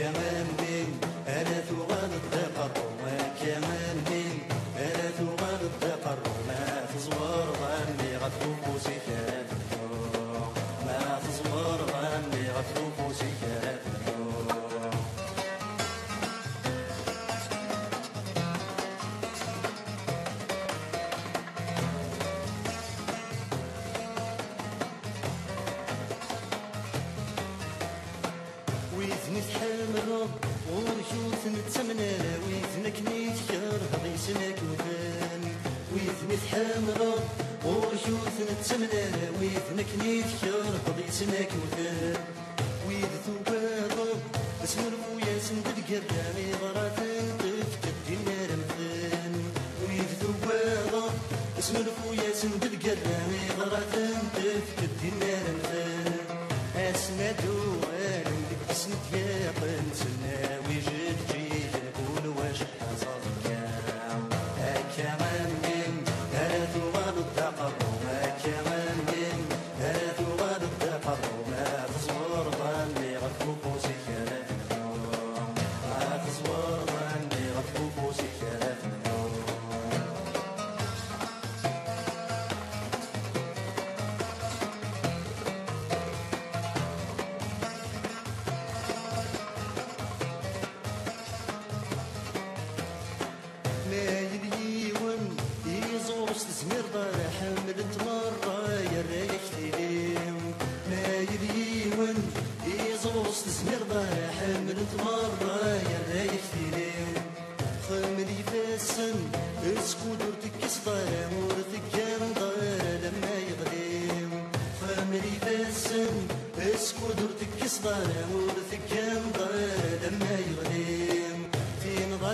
كمان من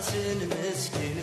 فين غاسل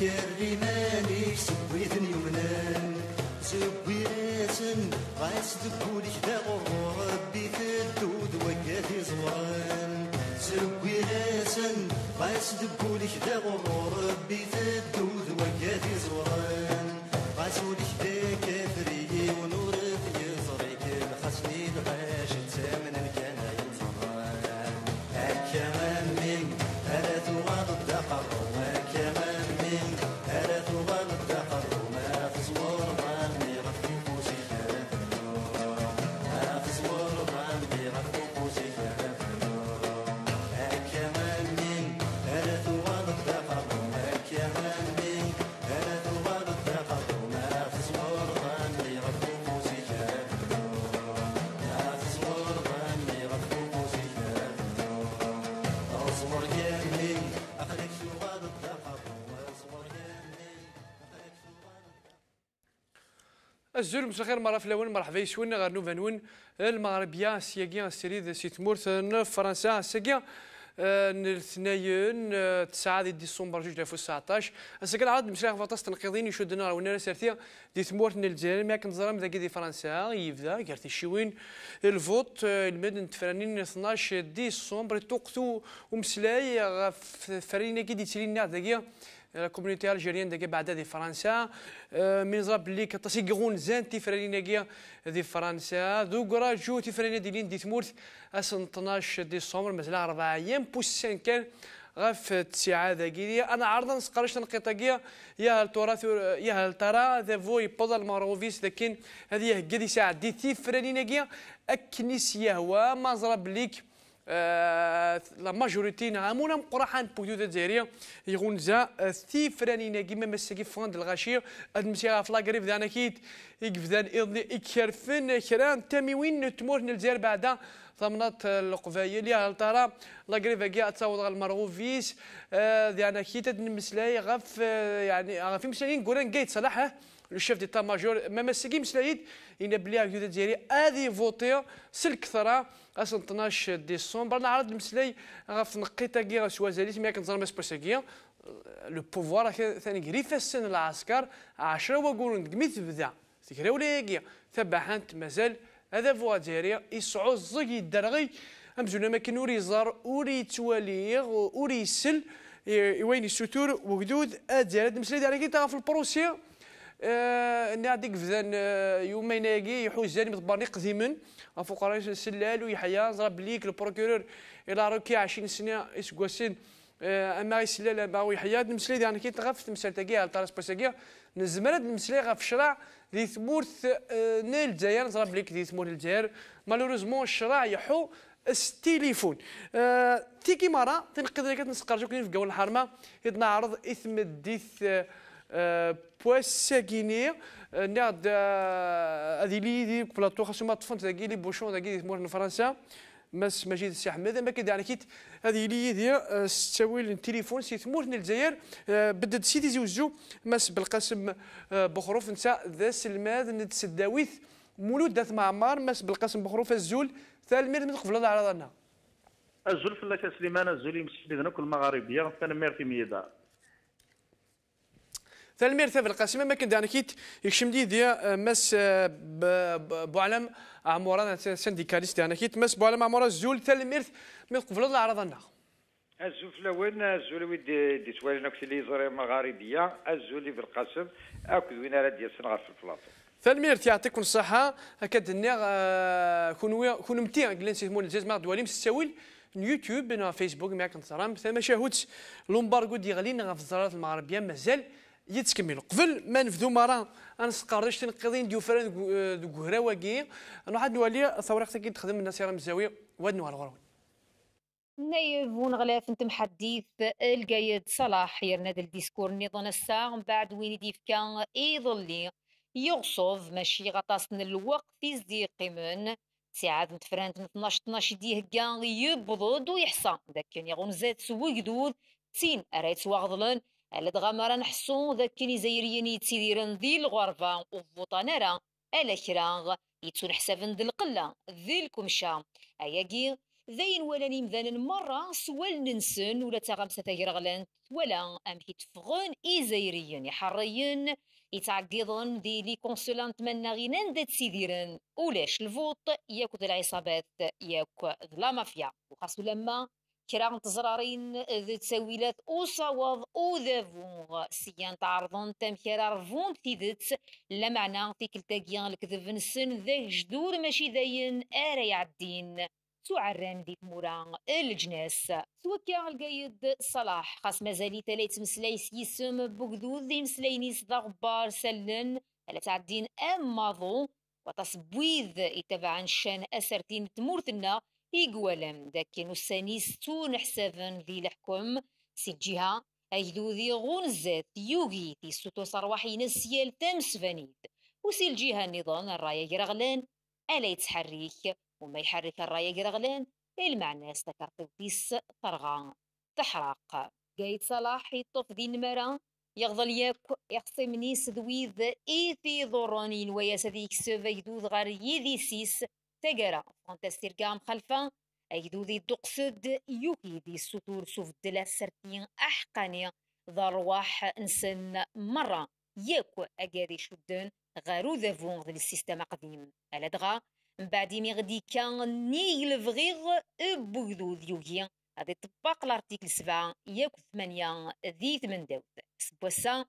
yerine الزول مساء الخير مرة الأول مرحبا يسوينا غير نوفا نون المغربية سياقيا سيريد سي تمورت فرنسا سياقيا نثناين تسعة دي ديسمبر 2019 اسكن عاد مشي فاطاس تنقيضين يشدنا ونا سيرتيا دي ثمورت الجزائر ما كنظرم ذاك دي فرنسا يبدا قالت الشوين الفوت المدن تفرانين 12 ديسمبر توقتو ومسلاي فرينا كي دي ترينا ذاك لا كوميونيتي الجيريان داكي بعدا دي فرنسا من زرا بلي كتصيغون زان تيفرانينا دي فرنسا دوكرا جو تيفرانينا ديالين دي تمورت اسن 12 ديسمبر مازال 4 أيام بوسان كان غاف التسعة ذاكي أنا عرضا نسقرش تنقيطاكيا يا هل يا هل ترى ذا فوي بوضا الماروفيس لكن هذه هكا ساعة دي تيفرانينا اكنيس يهوى ما زرا بليك لا ماجوريتي نعمونا مقرحان بودو الجزائرية. يغونزا ثي فرانينا كيما مسكي فاند الغاشي ادمسي في لاكريف دانا كيت. يقفدان ايضني اكرفن كران. تامي وين تمور الجزائر بعدا. ضمنات القفايه اللي ترى؟ لاكريف كي تصاوض المرغوفيس ديانا كيت. نمسلاي غف يعني غف مسلايين. كوران كايت صلاح لو شيف ديتا ماجور. ما مسكي مسلايد. إن بلي هكذا الجزائري ادي فوتي سلكثرا أصلا 12 ديسمبر. نعرض المسلاي غاف نقيتا كي غا زاليت مي كنظن ماس باساكيا لو بوفوار ثاني قريفا السن العسكر 10 وقولون قميت بدا تكرا ولا كيا ثبحانت مازال هذا فوا جزائري يسعو الزقي الدرغي امزونا ما كان وري يزار وري تواليغ وري وين السطور وقدود ادزال مسلاي ديالك في البروسيا. آه نعديك فذان آه يومين يحوز يحوز مطبرني قديما. فقراء سلال ويحيى ضرب ليك البروكورور إلى روكي 20 سنة اسكواسين آه أما يسلال أما ويحيى نمسلي يعني كي تغف تمثال تاكي على طراس باساكي نزمر نمسلي غف الشرع دي ثمورث نيل الجزائر. ضرب ليك دي ثمور الجزائر. مالوريزمون الشرع يحو التليفون. تيكي مرة تنقذ لك نسقرجو كاين في قول الحرمة إذ نعرض إثم الديث آه بواساكيني نعد هذه لي دي بلاطو خاصو ما طفنت ذاكي لي بوشون ذاكي مورن فرنسا مس مجيد السي احمد ما كيدير يعني كيت هذه لي دي ستاوي التليفون سي ثمورن الجزائر بدد سيدي زوجو مس بالقاسم بخروف نساء ذا سلماد نتسداويث مولود دات معمار مس بالقاسم بخروف الزول ثالمير من قبل على ظنا الزول فلاك سليمان الزول يمشي لنا كل مغاربيه كان ميرتي ميدا تلمير ثابت القاسمه ما يعني كيت يكشم دي دي آه، مس بوعلم عموران سنديكاليست يعني كيت مس بوعلم عموران زول تلمير من قبل الله عرضنا الزول في الأول الزول ويد دي سوالنا كنت اللي زري مغاربية الزول في القاسم أكد وين راه ديال سنغال في البلاطو. تلمير يعطيكم الصحة هكا النيغ آه، كون كون متي مول الجزمة دواليم ستاويل يوتيوب فيسبوك معك نتصرام ثم شاهدت لومبارغو ديالي في الزرارات المغربية مازال يتكمل قبل ما نفذو مرة انسقرش تنقضين ديو فران دو هراواكي نوحد نولي ثورة كي تخدم الناس راه مزاوية واد نوال غرون نايف ونغلاف أنتم حديث القايد صلاح يرنا الديسكور نظام الساعة من بعد وين يديف كان يظلي يغصب ماشي غطاسن الوقت يزدي قيمن ساعات متفرانت من 12 12 ديه كان يبضض ويحصى. ذاك كان يغون زاد سوي قدود تين ارايت واغضلن على دغا نحسو ذاك زيريين يتسيديرن ذي الغرفة وفوطانارا ألا كراغ يتون حسابن ذي القلة ذي الكمشة. أياكي ذين ولا نمذان مرة سوال ننسن ولا تغمسة غلان ولا أم يتفغن إيزايريين يحريين يتعقضن دي لي كونسولانت منا غينان دات سيديرن. ولاش الفوط؟ ياكو العصابات ياكو لا مافيا. وخاصو لما كرا تزرارين ذي تساويلات صواض أو ذافون سيان تعرضن تم كرا رفون تيدت في كلتا الكذب نسن ذا جدور ماشي داين ارا يعدين تعران دي مورا الجناس. توكا القايد صلاح. خاص مازالي تلات مسلاي سيسم بوكدود ذي مسلاينيس ذا غبار سلن. على تعدين ام ماضو وتصبويذ يتبع شان أسرتين تمورتنا. إيقوالم داكن وسانيس تون حسابن ذي الحكم سي الجهة أيدو ذي غونزات يوغي تي سوتو صرواحي نسيال تامس فانيد وسي الجهة النظام الراية يرغلان ألا يتحرك وما يحرك الراية يرغلان المعنى استكرت تيس طرغان تحرق. قايد صلاح يطوف ذي المرا يغضل ياك يقسمني سدويذ إيثي ضراني ويا سديك سوفا يدوذ غار يذي سيس. تقرأ. فانتاستير قام خلفا أيدوذي دقسد يوكي دي السطور سوف دلا سرتين أحقاني ضرواح نسن مرة. ياكو أقاري شدن غارو ذافون ذي السيستم قديم. ألا دغا؟ من بعد مي غدي كان نيغ لفغيغ بوغدو ذيوغي غادي طبق الارتيكل سبعة. ياكو ثمانية ذي ثمن داود. سبوسا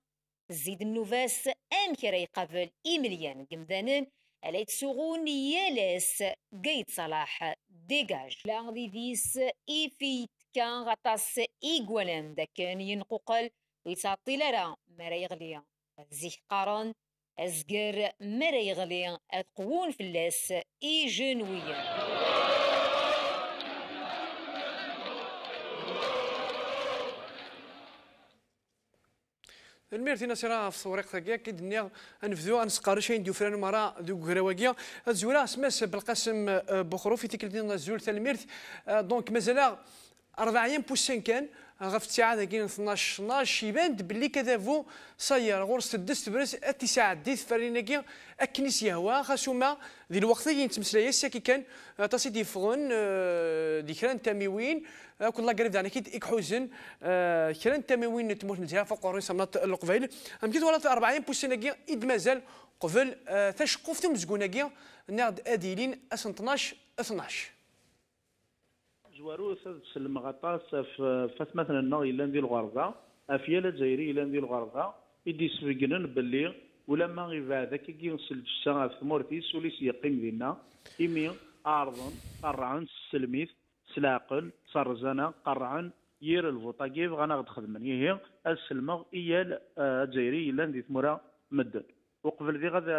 زيد النوفاس ام كرا يقابل إيمليان قمدانن ألا يتسوغون يالاس قيد صلاح ديجاج لا غادي ديس إيفيت كان غطاس إيغوالان. داكن ينقوقل ويتعطي لرا مرا زيح قارن أزقر مرا يغلي. أتقوون فلاس إيجنويا الميرتينا سيرا في صوريق ثاكيا كيد نيغ أنفذو انسقار شي نديو فران مرا دو غراواكيا الزولا سماس بالقاسم آه، بخرو في تيكلتين الزول تاع الميرت. آه، دونك مازال 40 بوسين كان غف الساعة ذاكين 12 12 يبان باللي كذا فو صاير غورس تدست برس التساعة ديث فريناكي اكنيس يهوا خاصوما ذي الوقت اللي نتمسلا كي كان آه، تصي دي فغن دي كران تاميوين كل الله قريب يعني كيد إكحوزن كران تاميوين تموت مزيان فوق قريصة من القبيل. أم كيد ولا 40 بوسيناكي إد مازال قبل تشقوف تمزقوناكي نعد أديلين أسن 12 12 زوارو سلم غطاس فاس مثلا نو إلا ندير الغرضة. أفيا لا جايري إلا ندير الغرضة. يدي سفقنن باللي ولا ما هذاك كي ينسل الجسا في ثمورتي سوليس يقيم دينا. إمي أرض قرعن سلميث سلاقل صرزنا قرعن يير الفوطا كيف غناغد خدمن هي السلمغ إيال جايري إلا ندير ثمورا مدن. وقبل ذي غدا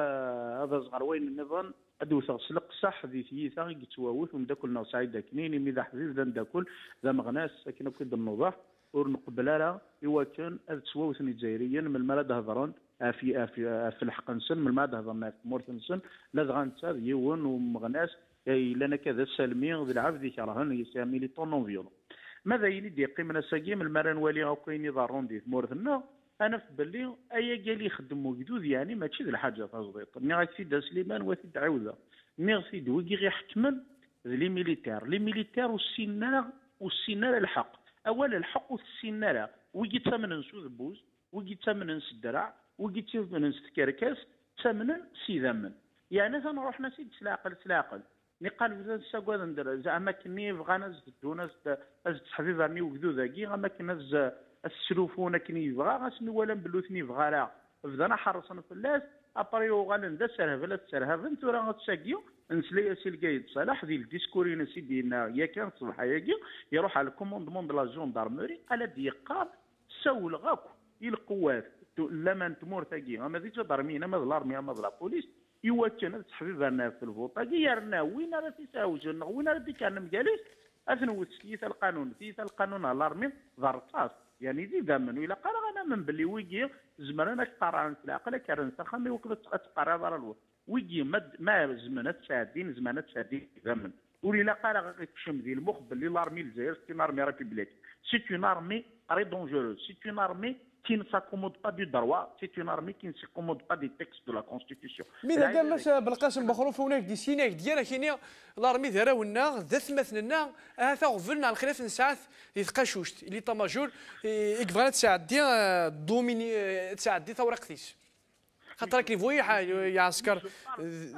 هذا صغر وين النظام أدو سلق صح ذي ثيثا يتواوث ومداكلنا سعيد كنين ميدا حبيب ذا نداكل ذا مغناس ساكن كد النوضح ور نقبل لا إوا كان تسواوث جزائريا من المال هضرون في في في الحق نسن من المال هضرنا في مورث نسن لا غانتا يون ومغناس لنا كذا سالمي ذي العبد يكرهن يسامي لي طونون فيولون ماذا يلي يقيم ساقي من المال نوالي أو كاين يضرون دي مورثنا؟ أنا في بالي ايا قال يخدم وجدود يعني ماشي ذي الحاجة مي غادي سيد سليمان وسيد عوده مي سيد وكي غي يحكمن لي ميليتير. لي ميليتير والسينار والسينار الحق. أولا الحق والسينار ويجي تمن نسو ذبوز ويجي تمن الدرع ويجي تمن نس تكركاس تمن سيدمن يعني تنروح نسيد سلاقل سلاقل. نقال بزاف ساكوا ندير زعما كني بغانا زدونا از تحبيب راني وكذو ذاكي غاما كنا السلوفون كني يبغى غاسني ولا بلوثني يبغى راه بدنا حرصنا في الناس ابريو غندا سرهب لا تسرهب انت راه غتساقيو نسلي سي القايد صلاح ديال الديسكورين سيدينا يا كان صباح ياكي يروح على الكوموندمون دو لا جوندارموري على ديقار سول غاكو القوات لما تمور تاكي ما ديجا جدارمينا ما الارمي ما لا بوليس ايوا كان تحبيب أنا في الفوطا يرنا وين راه تيساوج وين راه كان مجالس؟ اثنو سيث القانون سيث القانون الارمي ضرطاس يعني دي دامن ولا قال أنا من بلي ويجي زمر أنا قرا عن العقل كان سخمي وكذا تقرا ألو ويجي ما ما زمانات ساعدين زمانات ساعدين دامن ولا قال غير تشم ذي المخ بلي لارمي الجزائر سي ارمي ريبوبليك سي اون ارمي ري دونجوروز سي اون ارمي qui ne s'accommode pas du droit, c'est une armée qui ne s'accommode pas des textes de la Constitution. مين قال لاش بالقاسم بخروف هناك دي سيناك ديالك كيني الأرمي ذرا ونا ذات مثلنا هذا غفلنا على الخلاف نساعات يتقاشوشت اللي طماجور يكفغنا تساعد دي دوميني تساعد دي ثورة قتيس خاطر كيفوي يا عسكر.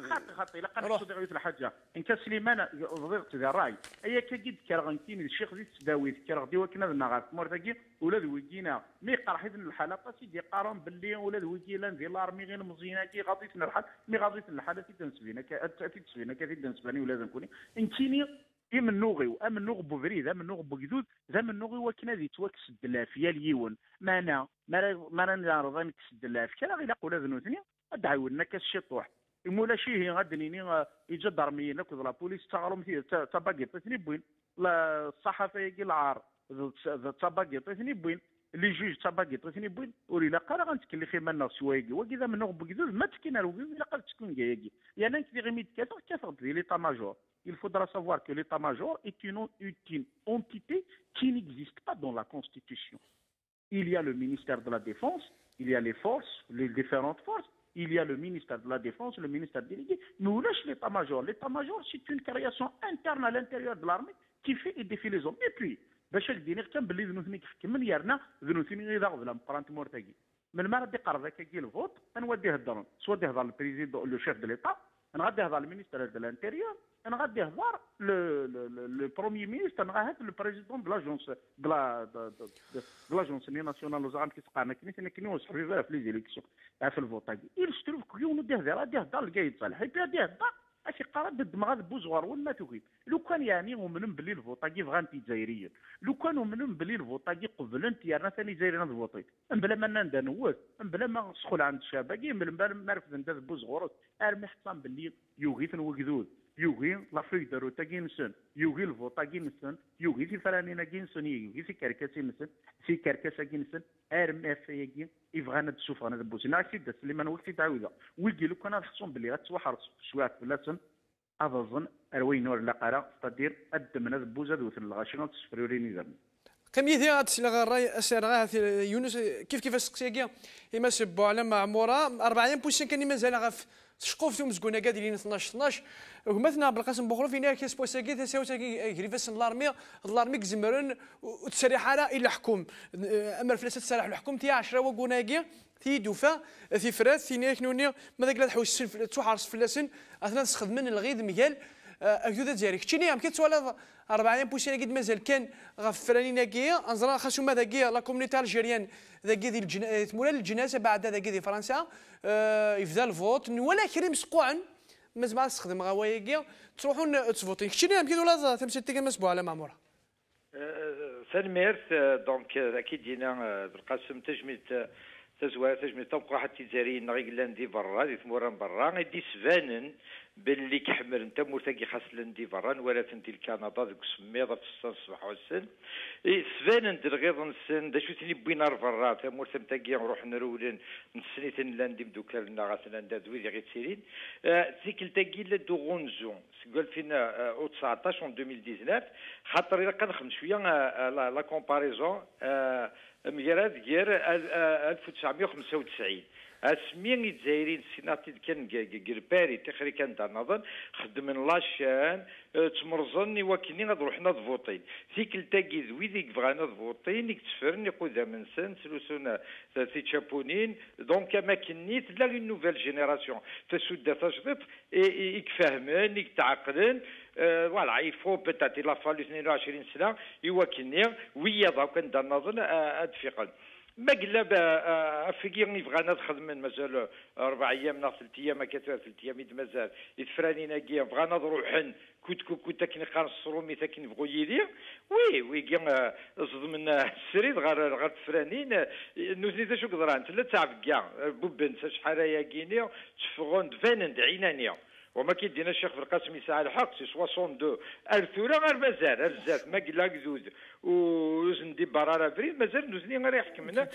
خاطي خاطي لا قد صدق غير الحاجة. إن كان سليمان ضغط ذا الرأي. أي كيد كرغنتين الشيخ زيد تداوي كرغ ديوا كنا نغار مورتاكي ولا ذويكينا مي قرح إذن الحلقة سيدي قارن باللي ولا ذويكينا ندير لارمي غير مزينه كي غاطيتنا الحال مي غاطيتنا الحال تي تنسبينا. كي تنسبينا. كي تنسباني ولا ذنكوني انكيني من نوغي وامن نوغ بوفري ذا من نوغ بوكدود ذا من نوغي وكنا ذي توكس الدلافيه ليون ما ما نرضى نكس الدلاف كلا غير قولا ذنوثني ادعيونا كاس الشطوح مولا شي هي غادنيني يجا درميين كذ لا بوليس تغرم فيه تباقي طيثني بوين. الصحافه يجي العار تباقي طيثني بوين. لي جوج تباقي طيثني بوين. ولي لا قال غنتكلي الناس سوايقي وكذا من نوغ بوكدود ما تكينا روكي إلا قال تكون جايكي يعني انت غيميد كثر كثر ديال ليطا ماجور. Il faudra savoir que l'état-major est une, une, entité qui n'existe pas dans la Constitution. Il y a le ministère de la Défense il y a les forces, les différentes forces, il y a le ministère de la Défense, le ministère délégué, mais où lâche l'état-major L'état-major, c'est une création interne à l'intérieur de l'armée qui fait et défie les hommes. Et puis, باش الدينير كان باللي ذنوثني كيف من يرنا ذنوثني غير غزلا مقرانت مورتاكي من ما ردي قرب كي الفوت نوديه الدرن سوا ديه البريزيدون لو شيف دو ليتا أنا غادي يهضر المينيستر دو الانتيريور أنا غادي يهضر لو بروميي مينيستر أنا غادي لو بريزيدون دو لاجونس دو لا دو لاجونس ناسيونال وزغان كي تقانا كني كني وصحبي في لي زيليكسيون في الفوطاكي se trouve كيون ديه دير غادي يهضر لقايد صالح اي بي غادي يهضر اش قرا ضد مغاد بوزوار ولا تغيب لو كان يعني ومن بلي الفوطاكي فغانتي جزائريين لو كان ومن بلي الفوطاكي قبلنت يا ثاني جزائريين الفوطي بلا ما نندا نوث بلا ما سخول عند الشباب من بلا ما رفد ندا بوزغور ارمي حصان بلي يوغيث وقذوذ يوغي لافريك دارو تاكي نسن يوغي الفوطا كي نسن يوغي في فرانينا كي نسن يوغي في كركاسي نسن في كركاسا نسن ارم إف يجي يبغانا تشوف أنا دبوسي نعرف دا سليمان وقت تعاودا ويجي لو كان خصهم بلي غتوحرص شوية فلاسن اظن أروين ولا قرا تدير الدمنا دبوزا دوثن الغاشنا تسفروريني زرنا كم يثي غاد سلا الراي اسير يونس كيف كيف سقسيكيا إما سبوا على معمورة 40 بوسين كان مازال غاف شقوف ثم زكونا قاد لين 12 12 ومثلا بالقاسم بوخرو فينا كيس بوساكي تساوي تاكي غريفاس لارمي لارمي كزمرن وتسريح على إلى حكم أما فلاس تسرح الحكم تي 10 وكوناكي تي دوفا في فرات ثاني كنوني ماذا قال حوس توحرس فلاسن أثناء تخدمن الغيد ميال. أكيد تجاري كتشيني ام كيتسوال 40 بوسين قد مازال كان غف فرانينا كيا انزرا خاصو ماذا كيا لا كومونيتي ألجيريان. ذا كي ديال تمولا الجنازة بعد ذا كي فرنسا. يفدا الفوت ولا كريم سقوعا مازال تستخدم غوايا تروحون تفوتين. كتشيني ام كي ولا تمشي مسبوع على معموره سلميرت دونك أكيد دينا بالقاسم تجميت تزوار تجميت تبقى حتى تجاري نغي دي برا دي ثموران برا. دي سفانن باللي كحمر انت مرتقي خاص لندي برا ولا تنتي الكندا ذوك سميضة في السن الصباح والسن. انت الغيظ نسن دا شو تني بوينا برا تمور تمتاقي نروح نرولن نسنيتن لاندي مدوكالنا غاسنا ندا دويدي غير تسيرين سيكل تاقي دو غونزون قال فينا أو 19 2019 خاطر إلا كنخدم شوية لا كومباريزون مجرد غير 1995 اسمين الجزائريين سيناتي كان قرباري تخري كان دا نظن خدمن لاشان آه، تمرزن وكني غاد روحنا فوطين فيك التاكي ذويديك بغانا فوطين يكتفرن يقود من سن سلوسونا سي تشابونين. دونك ما كنيت لا اون نوفيل جينيراسيون تسود تجدط يكفهمن يتعقلن فوالا peut-être il a fallu 22 سنه يوكني ويا ضاك كان نظن ادفقن ما قلنا افيكي بغانا نخدم مازال أربع أيام ناقص ثلاث أيام هكا ثلاث أيام مازال يتفراني ناقيا بغانا نروحن كنت كنت تاكن قان الصرومي تاكن بغو يدي وي وي كي صدمن السريد غير غير تفرانين نوزني شو قدران ثلاث ساعة كاع بوبن شحال يا كيني تفغون دفانن دعينانيا وما كيدينا الشيخ في القاسم يسعى الحق سي 62 الثورة غير مازال الزاف ما قلا قدود وزن دي برارا فريد مازال نوزني غير يحكمنا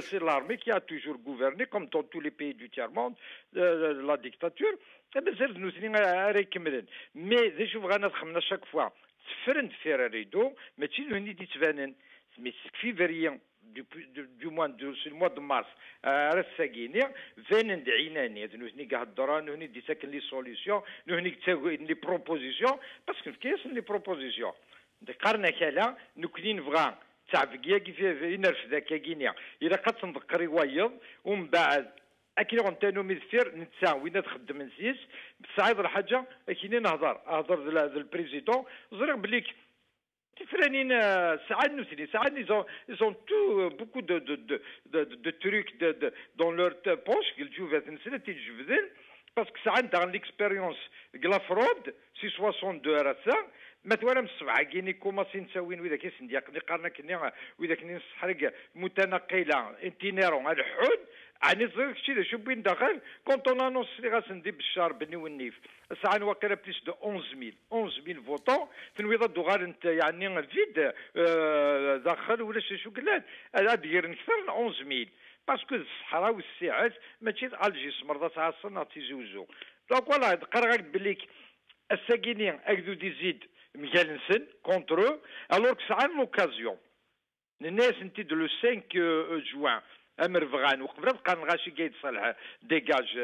سي لارمي كي ا توجور غوفرني كوم دون تو لي بيي دو تير موند لا ديكتاتور مازال نوزني غير يكملن مي ذي شوف غانا تخمنا شاك فوا تفرن فيراريدو ماشي هني دي تبانن مي في فريان du, du, mois de, sur le mois de mars رساقيني فين دعيناني نوثني قاعد الدرا نهني دي ساكن لي سوليسيون تساوي لي بروبوزيسيون باسكو كيس لي بروبوزيسيون دي قرنا كلا نكوني نبغى تعبقيا كيف ينرف ذاك كينيا اذا قد تنذكر وايض ومن بعد أكيد غنتانو ميزفير نتسا وين تخدم نسيس بصعيد الحاجة أكيد نهضر اهضر البريزيدون زرق بليك ils ont, ils ont tout, euh, beaucoup de, de, de, de, de trucs de, de, dans leur poche, qu'ils jouent parce que ça dans l'expérience de la fraude, c'est 62 à ça, مثلا السبعة كيني كوماسي نساوين وإذا كيس نديق نقارنا كني وإذا كني نسحرق متنقلة انتينيرون الحود عني صغير كشي شو بين داخل كونت اون انونس لي غاسندي بالشهر بني والنيف ساعة واقيلا بليس دو 11000 11000 فوتون تنويض دوغال انت يعني فيد داخل ولا شو هذا دير أكثر 11000 باسكو الصحراء والساعات ماشي الجيس مرضى تعصرنا تيزوزو دونك فوالا قرا بليك الساكينين اكدو دي زيد ميال نسن كونترو الوغ ساعة لوكازيون الناس انت دو لو 5 جوان أمر فغان وقبل بقى نغاشي كايد صالح ديجاج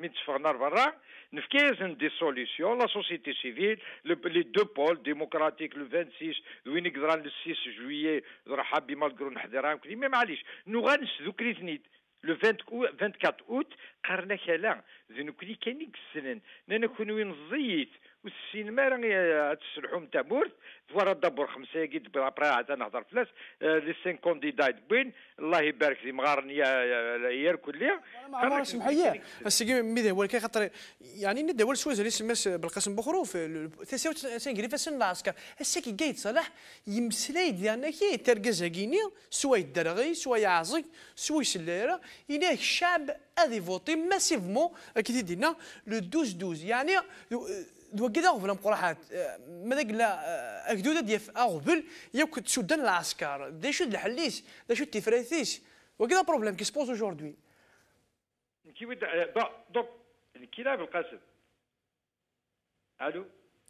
مين تفغنا برا نفكيزن دي سوليسيون لا سوسيتي سيفيل لي دو بول ديموكراتيك لو 26 وين يقدران لو 6 جويي راح حابي مالغرو نحضرها مي معليش نو غانس ذوك ريتنيت لو 24 اوت قرنا كلا ذنو كلي كان يكسنن نانا كون نزيت والسينما راه تسلحوا نتاع مورث فوالا دبر خمسة قد برا عاد نهضر فلاس لي سين كونديدا بين الله يبارك في مغارني يا كليا ما عمر اسمح لي السي ميدا هو خاطر يعني ندى هو السواز اللي سماس بالقسم بخروف. 99 غريفه سن العسكر هسا كي قايد صلاح يمسلاي ديالنا كي تركز كيني سوا يدرغي سوا يعزق سوا يسليره إلى الشعب هذي فوتي ماسيفمون كي دينا لو 12 12 يعني دوكي داغ فلان قرحات ماذا لا اكدودة ديال أغبل ياك تسودان العسكر. دا شو الحليس؟ دا شو التفريثيس؟ وكذا بروبليم كي سبوز اجوردي كي ود دوك كي لعب القاسم ألو؟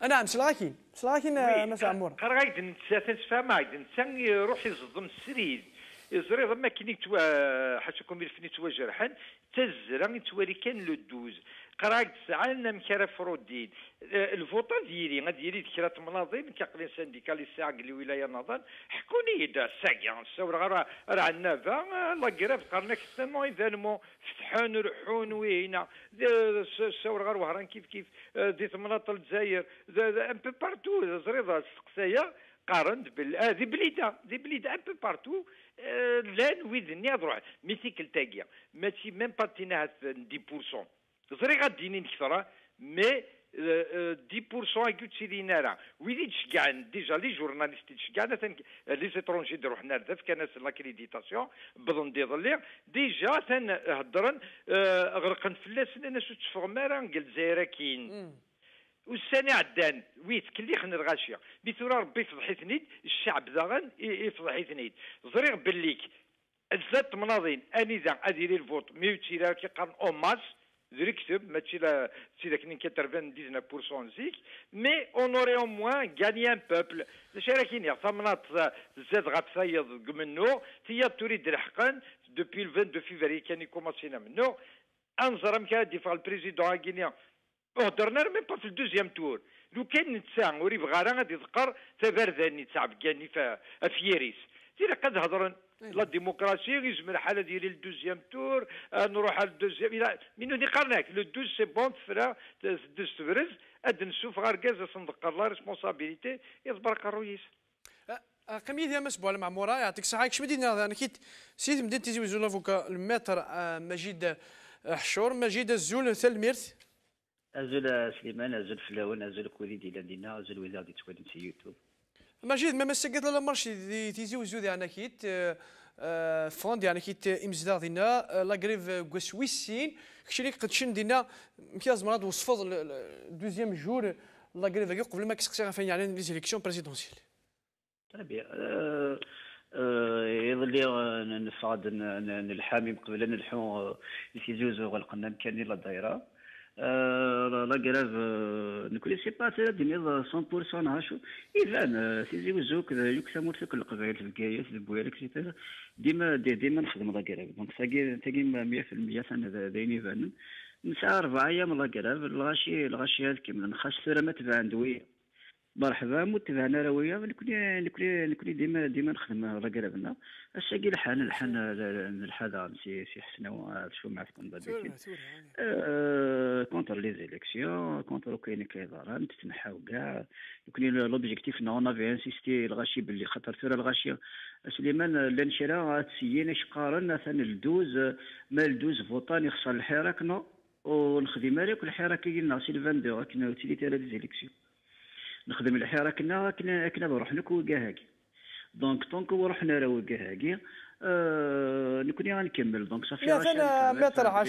نعم سلاكين. سلاكين مساء عمور قرأ غايد نتسا تنسفهم غايد نتسا يروح يصدم السريد يزري كي توا حاشاكم الفني توا جرحان تزرا توالي كان لو دوز قراك تسعى لنا مكارا فرودين آه، الفوطا ديالي غاديري كرا مناظم كاقلين سانديكالي الساعة قلي ولاية نظن حكوني دا ساقيا السور غير راه النافا لا كراف قرنا كستمو ايفينمون فتحون رحون وينا السور غير وهران كيف كيف آه، دي ثمنات الجزائر. ان بو بارتو زريضة السقسايا قارنت بال آه دي بليدة دي بليدة ان بو بارتو آه لأن ويذني اضرع ميثيكل تاقيا ماشي ميم باتينا 10% زري غاديني نكثر مي 10% يقول سيدي نارا ويدي تشكعن ديجا لي جورناليست تشكعن لي زيترونجي دي روحنا لذاف كان لاكريديتاسيون بضن دي ظلي ديجا تن هضرن غرقن فلاس أنا شو تفغمارا قال زايره كاين والسنة عدان ويت كلي خن الغاشية بثورة ربي فضحيتنيد الشعب ذاغن يفضحيتنيد زريغ بليك الزات مناضين اني ذا اديري الفوت ميوتيرا كي قرن اوماس ذري كتب ماشي لا سي داك اللي كترفان 19% زيك مي اون اوري أو موان غاني ان بوبل اش راه كاين يا ثمنات زاد غتفايض منو تي تريد الحقن دوبي 22 فيفري كان يكوماسينا منو انظر مكان ديفا البريزيدون غينيا هضرنا ميم با في الدوزيام تور لو كان نتسا وري بغا غادي يذكر تبرداني تاع بكاني في فيريس تيرا قد هضرن لا ديموكراسي يزمر الحالة ديالي الدوزيام تور نروح على الدوزيام. إلى منو دي قرناك لو دوز سي بون تفرا دوز تفرز اد نشوف غير كاز صندوق لا ريسبونسابيلتي يصبر الرويس قمي ديال مسبوع المعموره يعطيك الصحه كش مدينة أنا كيت سيت مدينة تيزي وزول أفوكا المتر مجيد حشور مجيد الزول ثلميرث أزول سليمان أزول فلاون أزول كولي ديال دينا أزول وزارة في يوتيوب. مجيد ما مسكت لا دي تيزي وزود يعني كيت فوند يعني كيت امزدا دينا لا غريف كوسويسين كشري قدشن دينا مكياز مراد وصفض دوزيام جور لا غريف قبل ما كسقسي فين يعني لي زيليكسيون بريزيدونسيال تري بيان يظلي نفاد نلحامي قبل نلحو يتيزوزو غلقنا مكاني لا دايره لا كراف نكولي سي با دينيض 100% نهاشو إذا سيزي وزوك يوك سامور كل القبائل في الكايات في البويرك ديما ديما نخدم لا كراف دونك تاقي تاقي 100% أنا دايني فانن نسعى أربعة أيام لا كراف الغاشي الغاشي هذا كامل نخاش ثرى ما تبع دوية مرحبا متبعنا روية نكوني نكوني نكوني ديما ديما نخدم رقربنا الشاقي الحان الحان الحدا سي سي حسنا شو معكم بعد كونتر لي زيليكسيون كونتر كاين كيضران تتنحاو كاع. يكون لوبجيكتيف نو نافي انسيستي الغاشي باللي خاطر ثورة الغاشي سليمان لانشراء تسيين شقارن مثلا الدوز ما الدوز فوطان يخسر الحراك نو ونخدم عليك الحراك كاين سي 22 كنا تيلي تيرا دي زيليكسيون. نخدم الحيرة كنا كنا كنا بروح لك هاكي. دونك دونك ورحنا راه هاكي آه نكون غنكمل دونك صافي مثلا متر عش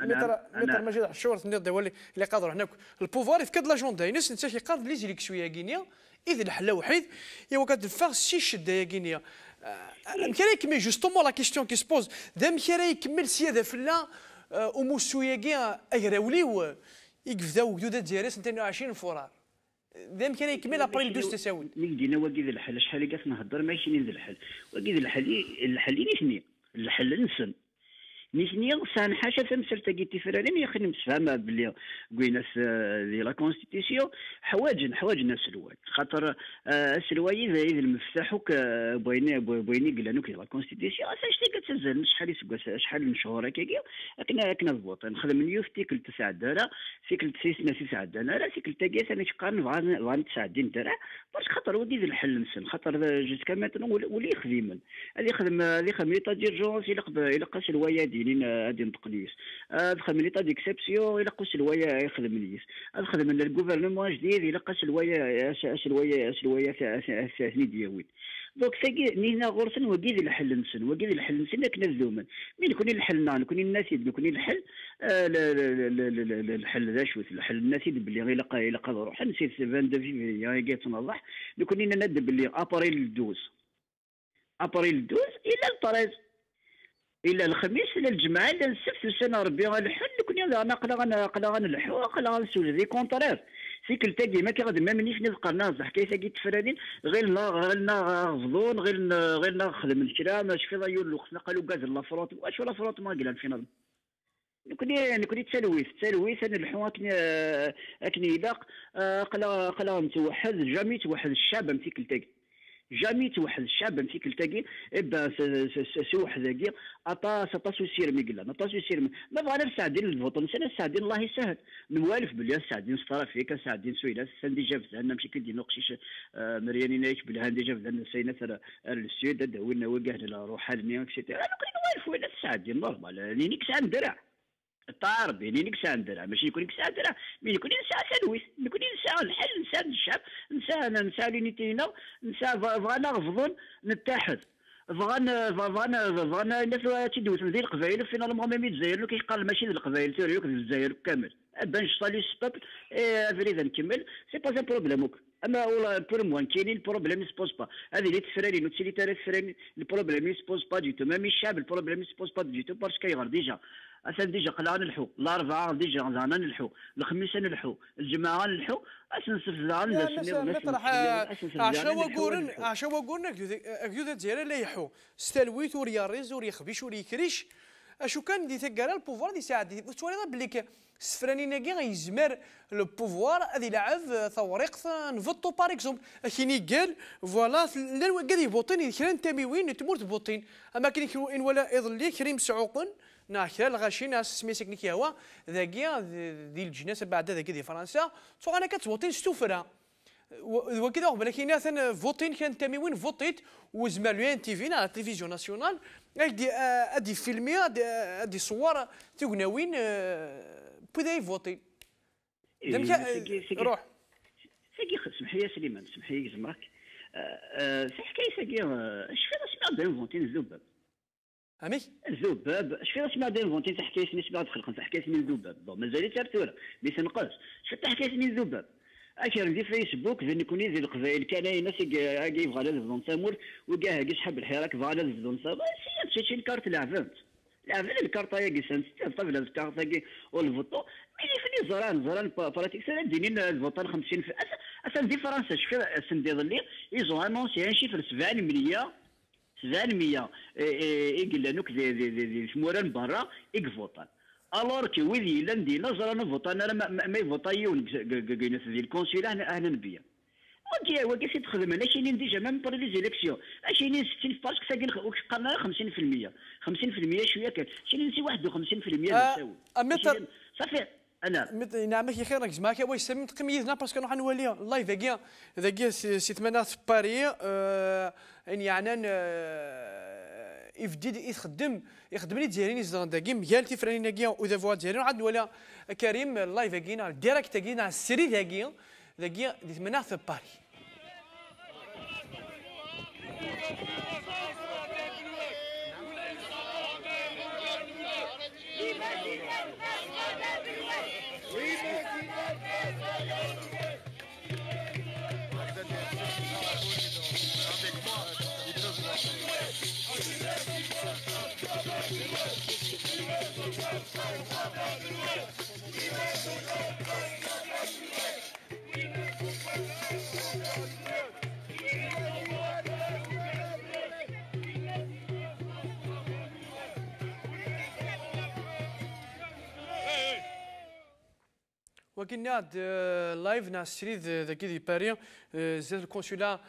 متر متر مجيد عشور ثني ولي اللي قادر هناك البوفوار يفكد لا جونداينس انت قادر لي زيليك شوية كينيا إذا الحلا وحيد كاد الفاغ سي شده يا كينيا. يمكن يكمل جوستومون لا كيستيون كي سبوز. ذا يمكن يكمل سيادة فلا وموسويا كيا اغراولي يقفداو جدودة ديالي سنتين وعشرين فرار دائما كان يكمل ابري دوز تساوي. دينا واقي ذا الحل. شحال قاس نهضر ماشي ذا الحل. ذا الحل. الحل اللي ثني الحل نسن نيشني سان حاشا تمثل تاكي تفرارين يا أخي نتفاهم بلي قوينا في لا كونستيتيسيون حواج ناس الواي خاطر السلواي اذا المفتاح بويني بويني قال نوك لا كونستيتيسيون اش تيك تزال شحال يسقى شحال من شهور هكاكي اكنا اكنا الفوط نخدم نيوف تيكل تسع دارا تيكل تسيسنا تسع دارا تيكل تاكي ثاني شقان فغان تسع دين دارا باش خاطر ودي الحل نسن خاطر جوسكا ماتنو ولي يخدم اللي يخدم اللي يخدم ليطا ديرجونس إلى قاس الوايا دينين غادي آه، نطق ليس دخل آه، من ليطاد اكسبسيون إلى قوس الوايا يخدم ليس نخدم من الكوفرنمون جديد إلى قاس الوايا اش الوايا أش الوايا ثاني دياويد دونك ثقي نينا غرسن وكيد الحل نسن وكيد الحل نسن كنا الذومن مين كوني الحل نان كوني الناسيد كوني الحل؟ آه، الحل ذا شوت الحل الناس الناسيد بلي غير لقى الا روح نسيت فان 22 فيفري يعني كي تنضح كوني ندب بلي أبريل 12 أبريل 12 إلى 13 الا الخميس الا الجمعة الا السبت وسنه ربي غنحل. كون أنا قلا قلا غنلحو قلا غنسول ذي كونترير كل تاكي ما كيغاد ما منيش نلقى نازح كي تاكي تفرانين غير نا غير نا غفضون غير غير نا خدم الكلام شفي في ضيول الوقت قالوا كاز لا فروط واش ولا فروط ما قال في نظم نكوني نكوني تسلويث أنا الحوا كني كني يلاق قلا قلا نتوحد جامي توحد الشعب كل تاكي جامي توحد الشعب في كل تاقي ابا سوح ذاكي اطاس اطاس وسير ميقلا اطاس وسير ما بغانا نساعدين الفوطن سنة ساعدين الله يسهل. نوالف بلي ساعدين سطرا فيك ساعدين سويلات ساندي جاب زعنا مشي كدي نقشيش آه، مرياني نايك بلا هاندي جاب زعنا سينا ثرا السيد داولنا وقاه روح المياه اكسيتيرا أنا نوالف وين ساعدين نورمال. نيك ساعد درع الطار بيني نكسى عندنا ماشي يكون نكسى عندنا مين يكون نسى تلويث يكون نسى الحل نسى الشعب نسى نسى لينيتينا نسى بغانا غفضون نتحد. بغانا بغانا بغانا الناس تيدوز ذي القبائل فينا المهم الجزائر كيقال ماشي القبائل توريوك الجزائر كامل. بان شطالي سبابل فريد نكمل سي با ان بروبليم أما والله بور موان كاينين البروبليم سبوز با. هذه اللي تفراني نوتسي اللي تفراني البروبليم سبوز با دي تو ميم الشعب البروبليم سبوز با دي تو باسكو يغار ديجا. اسان ديجا قلعة نلحو. الاربعاء ديجا زعنا نلحو. الخميس نلحو. الجمعه نلحو. اسن سفزان مثلا عشان وقورن عشان وقورن ذا تزيرا لا يحو. ستلويت ورياريز وريخبيش وريكريش اشو كان دي تقرا البوفوار دي ساعد تولي بلي سفراني ناكي غيزمر لو بوفوار هذه لعب ثوريق نفطو باغ اكزومبل كيني قال فوالا لأن قال يبوطين كرا تاميوين تمورت بوطين اما كاين ان ولا يظل كريم سعوقن ناكرا الغاشي ناس سميتك نيكي هو ذاكيا ذي الجناس بعد ذاكي دي فرنسا تو أنا كتبوطين ستوفرا وكذا ولكن مثلا فوتين كان تامي وين فوتيت وزمر لو إن تي في على التلفزيون ناسيونال ادي أدي فيلمي أدي صور تيغناوين بدا يفوتي روح. ساقي سمح لي سليمان سمح لي زمرك في حكاية ساقي اش في سمع داير فوتين الذباب؟ أمي؟ الذباب اش في سمع داير فوتين حكاية سمع دخل حكاية سمي الذباب. مازال تارتوره مي تنقص شفت حكاية سمي الذباب؟ اكر دي فيسبوك ذي كوني ذي القبائل كان ناس كي يبغى لازم زون سامور وكا هاكي شحب الحراك بغا لازم زون سامور سي تشي الكارت لعبت لعبت الكارت هاكي سانس طفل الكارت هاكي والفوتو مي فني زران زران براتيك سنة دينين الفوطان 50 في اسا دي فرنسا شفت السندي ظلي يزو انونسي ان شيفر 700 700 يقول لك ذي ذي ذي ذي برا يكفوطان الور كي ويد يلان دينا زرانا فوطان أنا ما يفوطا يون كيناس ديال الكونسيلا هنا هنا نبيا وكي وكي سي تخدم أنا شينين ديجا ميم بور لي زيليكسيون شينين 60 باسكو ساكن قلنا 50% 50% شوية كان شينين سي 51% نساوي امتر صافي أنا نعم كي خير نجمعك واش سمي تقميزنا باسكو نروح نولي اللايف ذاكيا ذاكيا سي تمنى في باري يعني يفدي يخدم يخدم لي تزيرين يزدان داكي ميال تيفراني ناكيا وذا فوا تزيرين عاد ولا كريم اللايف كينا الديريكت كينا السري داكي داكي دي تمنى في باري baby. وكنا لايف ناس سريد ذاكي دي باري زاد الكونسولا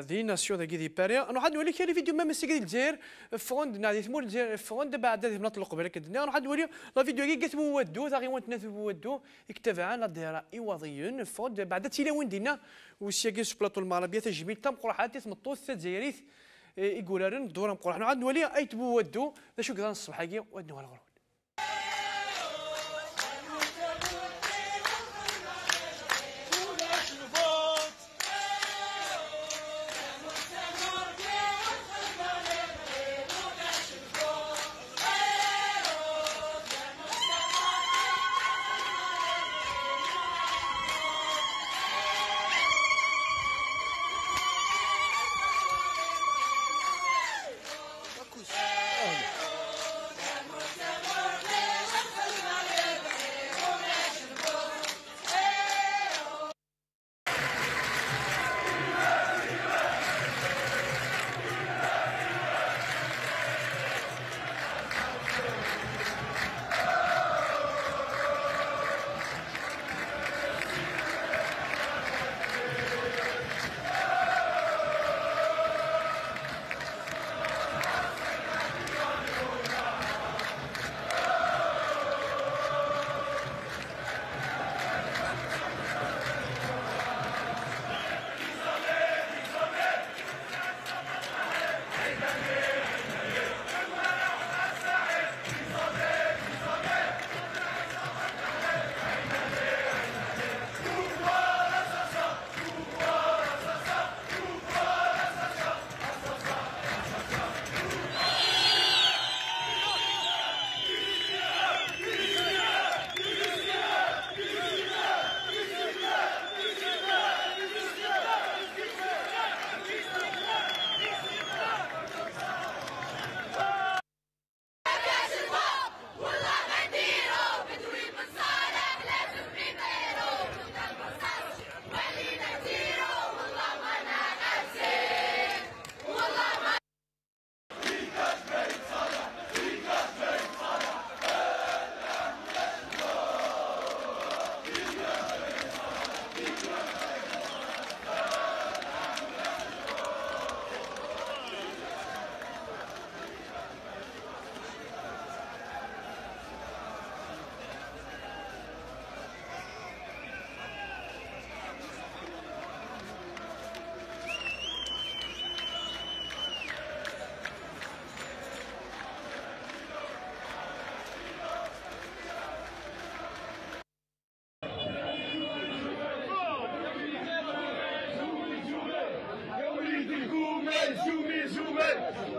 دي ناسيون ذاكي دي باري. أنا واحد نولي كاين فيديو ميم سيكي الجزائر فوند نادي ثمور الجزائر فوند بعد هذه مناطق القبله كدنا أنا واحد نولي لا فيديو كي قالت مودو ثاغي وانت ناث مودو اكتفى لا ديرا ايواضيون فوند بعد تيلا وين دينا وسياكي سو بلاطو المغربيه تجميل تم قرحات تمطوث تزايريث يقولون دورا مقرح. عاد نولي أي تبو ودو ذا شو كذا الصبح كي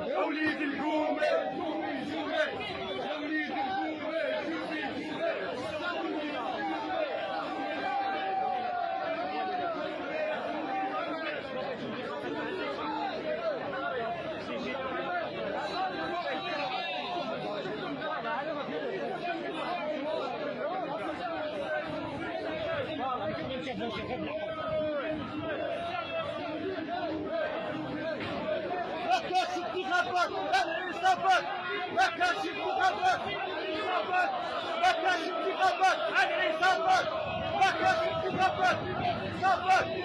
يا وليد القومة Thank you. Bakın, bakın, bakın, bakın, bakın, bakın, bakın,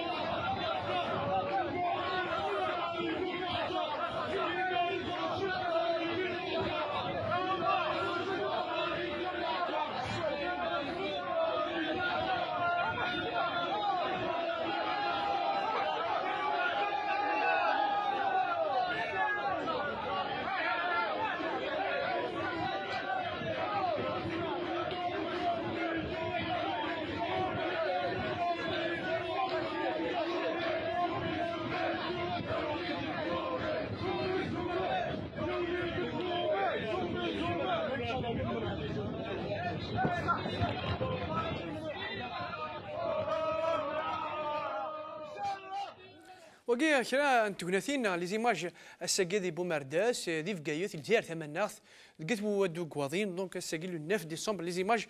وكي كرا تكناثين لي زيماج الساقي دي بومارداس دي فكايوث الجزائر ثماناث لقيت ودو كواضين دونك الساقي لو 9 ديسمبر لي زيماج.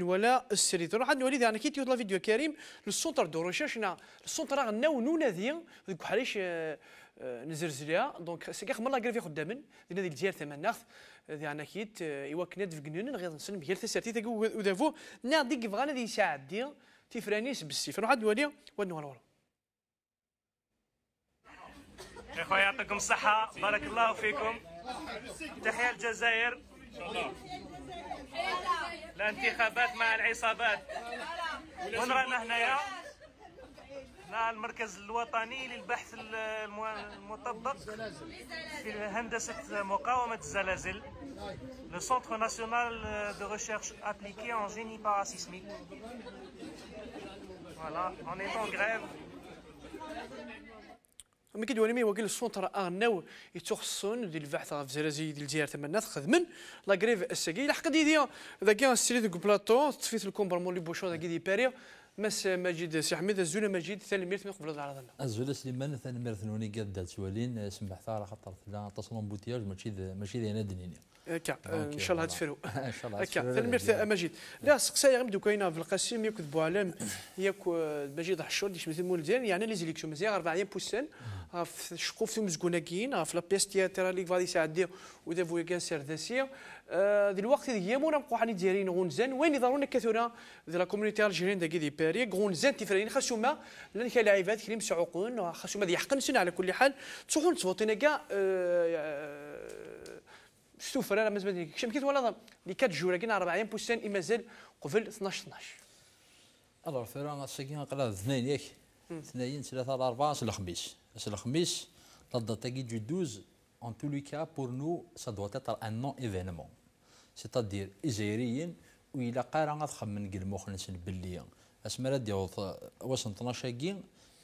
ولا السريت روح وليد أنا كيت لا فيديو كريم لو سونتر دو ريشيرش نا السونتر راه ناو نونا ذي ذوك حريش نزرزليا. دونك ساقي خمر لا كرافي خدامن دينا ديك الجزائر ثماناث يعني أكيد ايوا كنا دفقنون غير نسلم غير تسرتي تاكو ودافو. نا ديك بغانا دي يساعد تيفرانيس بالسيف. نروح نولي ونوال ورا يا خويا يعطيكم الصحة بارك الله فيكم. تحيا الجزائر. الانتخابات مع العصابات. وين رانا هنايا؟ مع المركز الوطني للبحث المطبق في هندسة مقاومة الزلازل. Le Centre national de recherche appliquée en génie parasismique. Voilà, on est en grève. ملي كيدواني مي وكيل السونتر اغناو يتخصون ديال البحث في زلازل ديال الجزائر تما خدمن لا غريف الساكي لحق دي دي ذاك ستريت دو بلاطو تفيت الكومبرمون لي بوشون ذاك دي باري مس مجيد سي حميد الزولة مجيد ثاني من قبل العرض الزولة سليمان ثاني مرث نوني قاد سوالين سمحتها على خاطر لا اتصلون بوتياج ماشي ماشي أنا دنيني. هكا إن شاء الله. تفرو إن شاء الله ميرت لا، مجيد. لا سقسايا غير كاينة في القاسم ياك ذبو علام ياك مجيد حشور ديش مثل مول مزيان يعني لي زيليكسيون مزيان 40 بوسان. في الشقوف ثم زكوناكين في لا بيس تياتر اللي غادي يساعد ودافو كان سير. ذاسيا دي الوقت دي يامونا نبقوا حني ديالين غونزان. وين يضرونا كثيرا دي لا كوميونيتي الجيرين داكي دي باري غونزان تفرين خاصهما لأن كاين لاعبات كلي مسعوقون. خاصهما دي حقن سنة على كل حال. تصوحون تصوتينا كاع سوفر أنا مازال كشم كيت ولا لي كات جوره كاين 40 بوسان إي مازال قبل 12 12 الوغ ثورا ساكين قرا اثنين ياك. اثنين أربعة سي الخميس. الخميس لا date du 12 en tous les cas pour nous ça doit être un non c'est-à-dire إجباريا وإلا قارا غتخمن قل مخنس باللي اسمرا راه ديال وسن 12 كي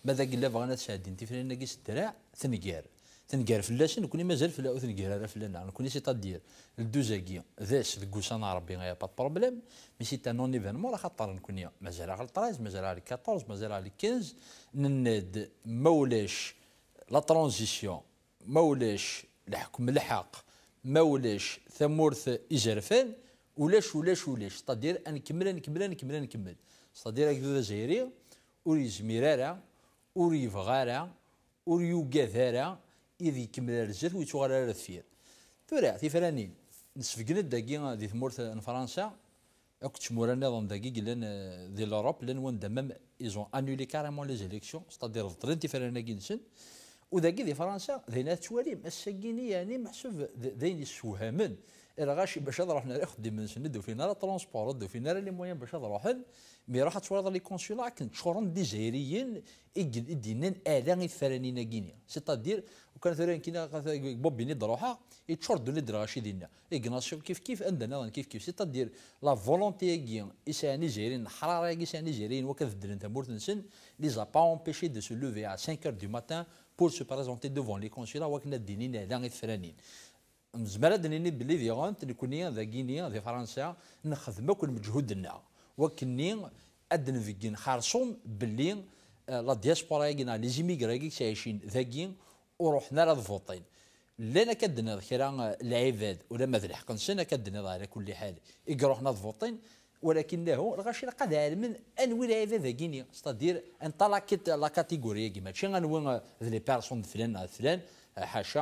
ماذا قلا بغينا تشادين تفرينا كيس الدراع ثنقار ثنقار فلاشن كوني مازال فلا ثنقار راه فلانا كوني سيتادير الدوزاكي ذاش ذكوسانا ربي غير با بروبليم مي سي نون ايفينمون راه خاطر نكون مازال على 13 مازال على 14 مازال على 15 نناد مولاش لا ترانزيسيون مولاش الحكم الحق. مولاش ثمورث إجرفان ولاش ولاش ولاش. ستادير نكمل نكمل نكمل نكمل ستادير هكذا جزائري ور يزمير راه ور يبغى راه ور يوقاذ راه إذ يكمل راه الثير تورا تيفرانين نسفقنا داكي دي ثمورث فرنسا. اك تشمور النظام داكي قلنا دي لوروب لأن وان دمام ايزون انولي كاريمون لي زيليكسيون ستادير ضرين تيفرانا كينسن وذاكي دي فرنسا ذينا توالي مساكيني يعني محسوب ذين يسوهمن. إلا غاشي باش نروح ناخذ من سند وفينا لا ترونسبور وفينا لي موان باش نروحن مي راح تورد لي كونسولا كنت شورن دي جزائريين يدينا الاله الفرانينا كينيا سيتادير وكان ثاني كينا بوبي ني دروحها يتشرد ني دراشي دينا ايغناسيون كيف كيف عندنا كيف كيف. سيتادير لا فولونتي كي يساني جيرين حرارة يساني جيرين وكذا انت مورت نسن. لي زا با امبيشي دو سو لوفي ا 5 heures du matin pour se présenter devant les consulats وكنا دينين اعلان الفرانين مزمرة دنيني بلي ذي غانت نكوني ذا كينيا ذي فرنسا نخدم كل مجهودنا وكني ادن فيكين خارصون بلي لا دياسبورا كينا لي زيميغرا كي عايشين ذاكين ورحنا لا فوطين لنا كدنا كرا العباد ولا ما الحق نسنا كدنا على كل حال يروحنا فوطين ولكنه الغاشي قد علمن انوي العباد ذاكيني ستادير انت لا كاتيجوري كيما ماشي غنوي لي بيرسون فلان فلان حاشا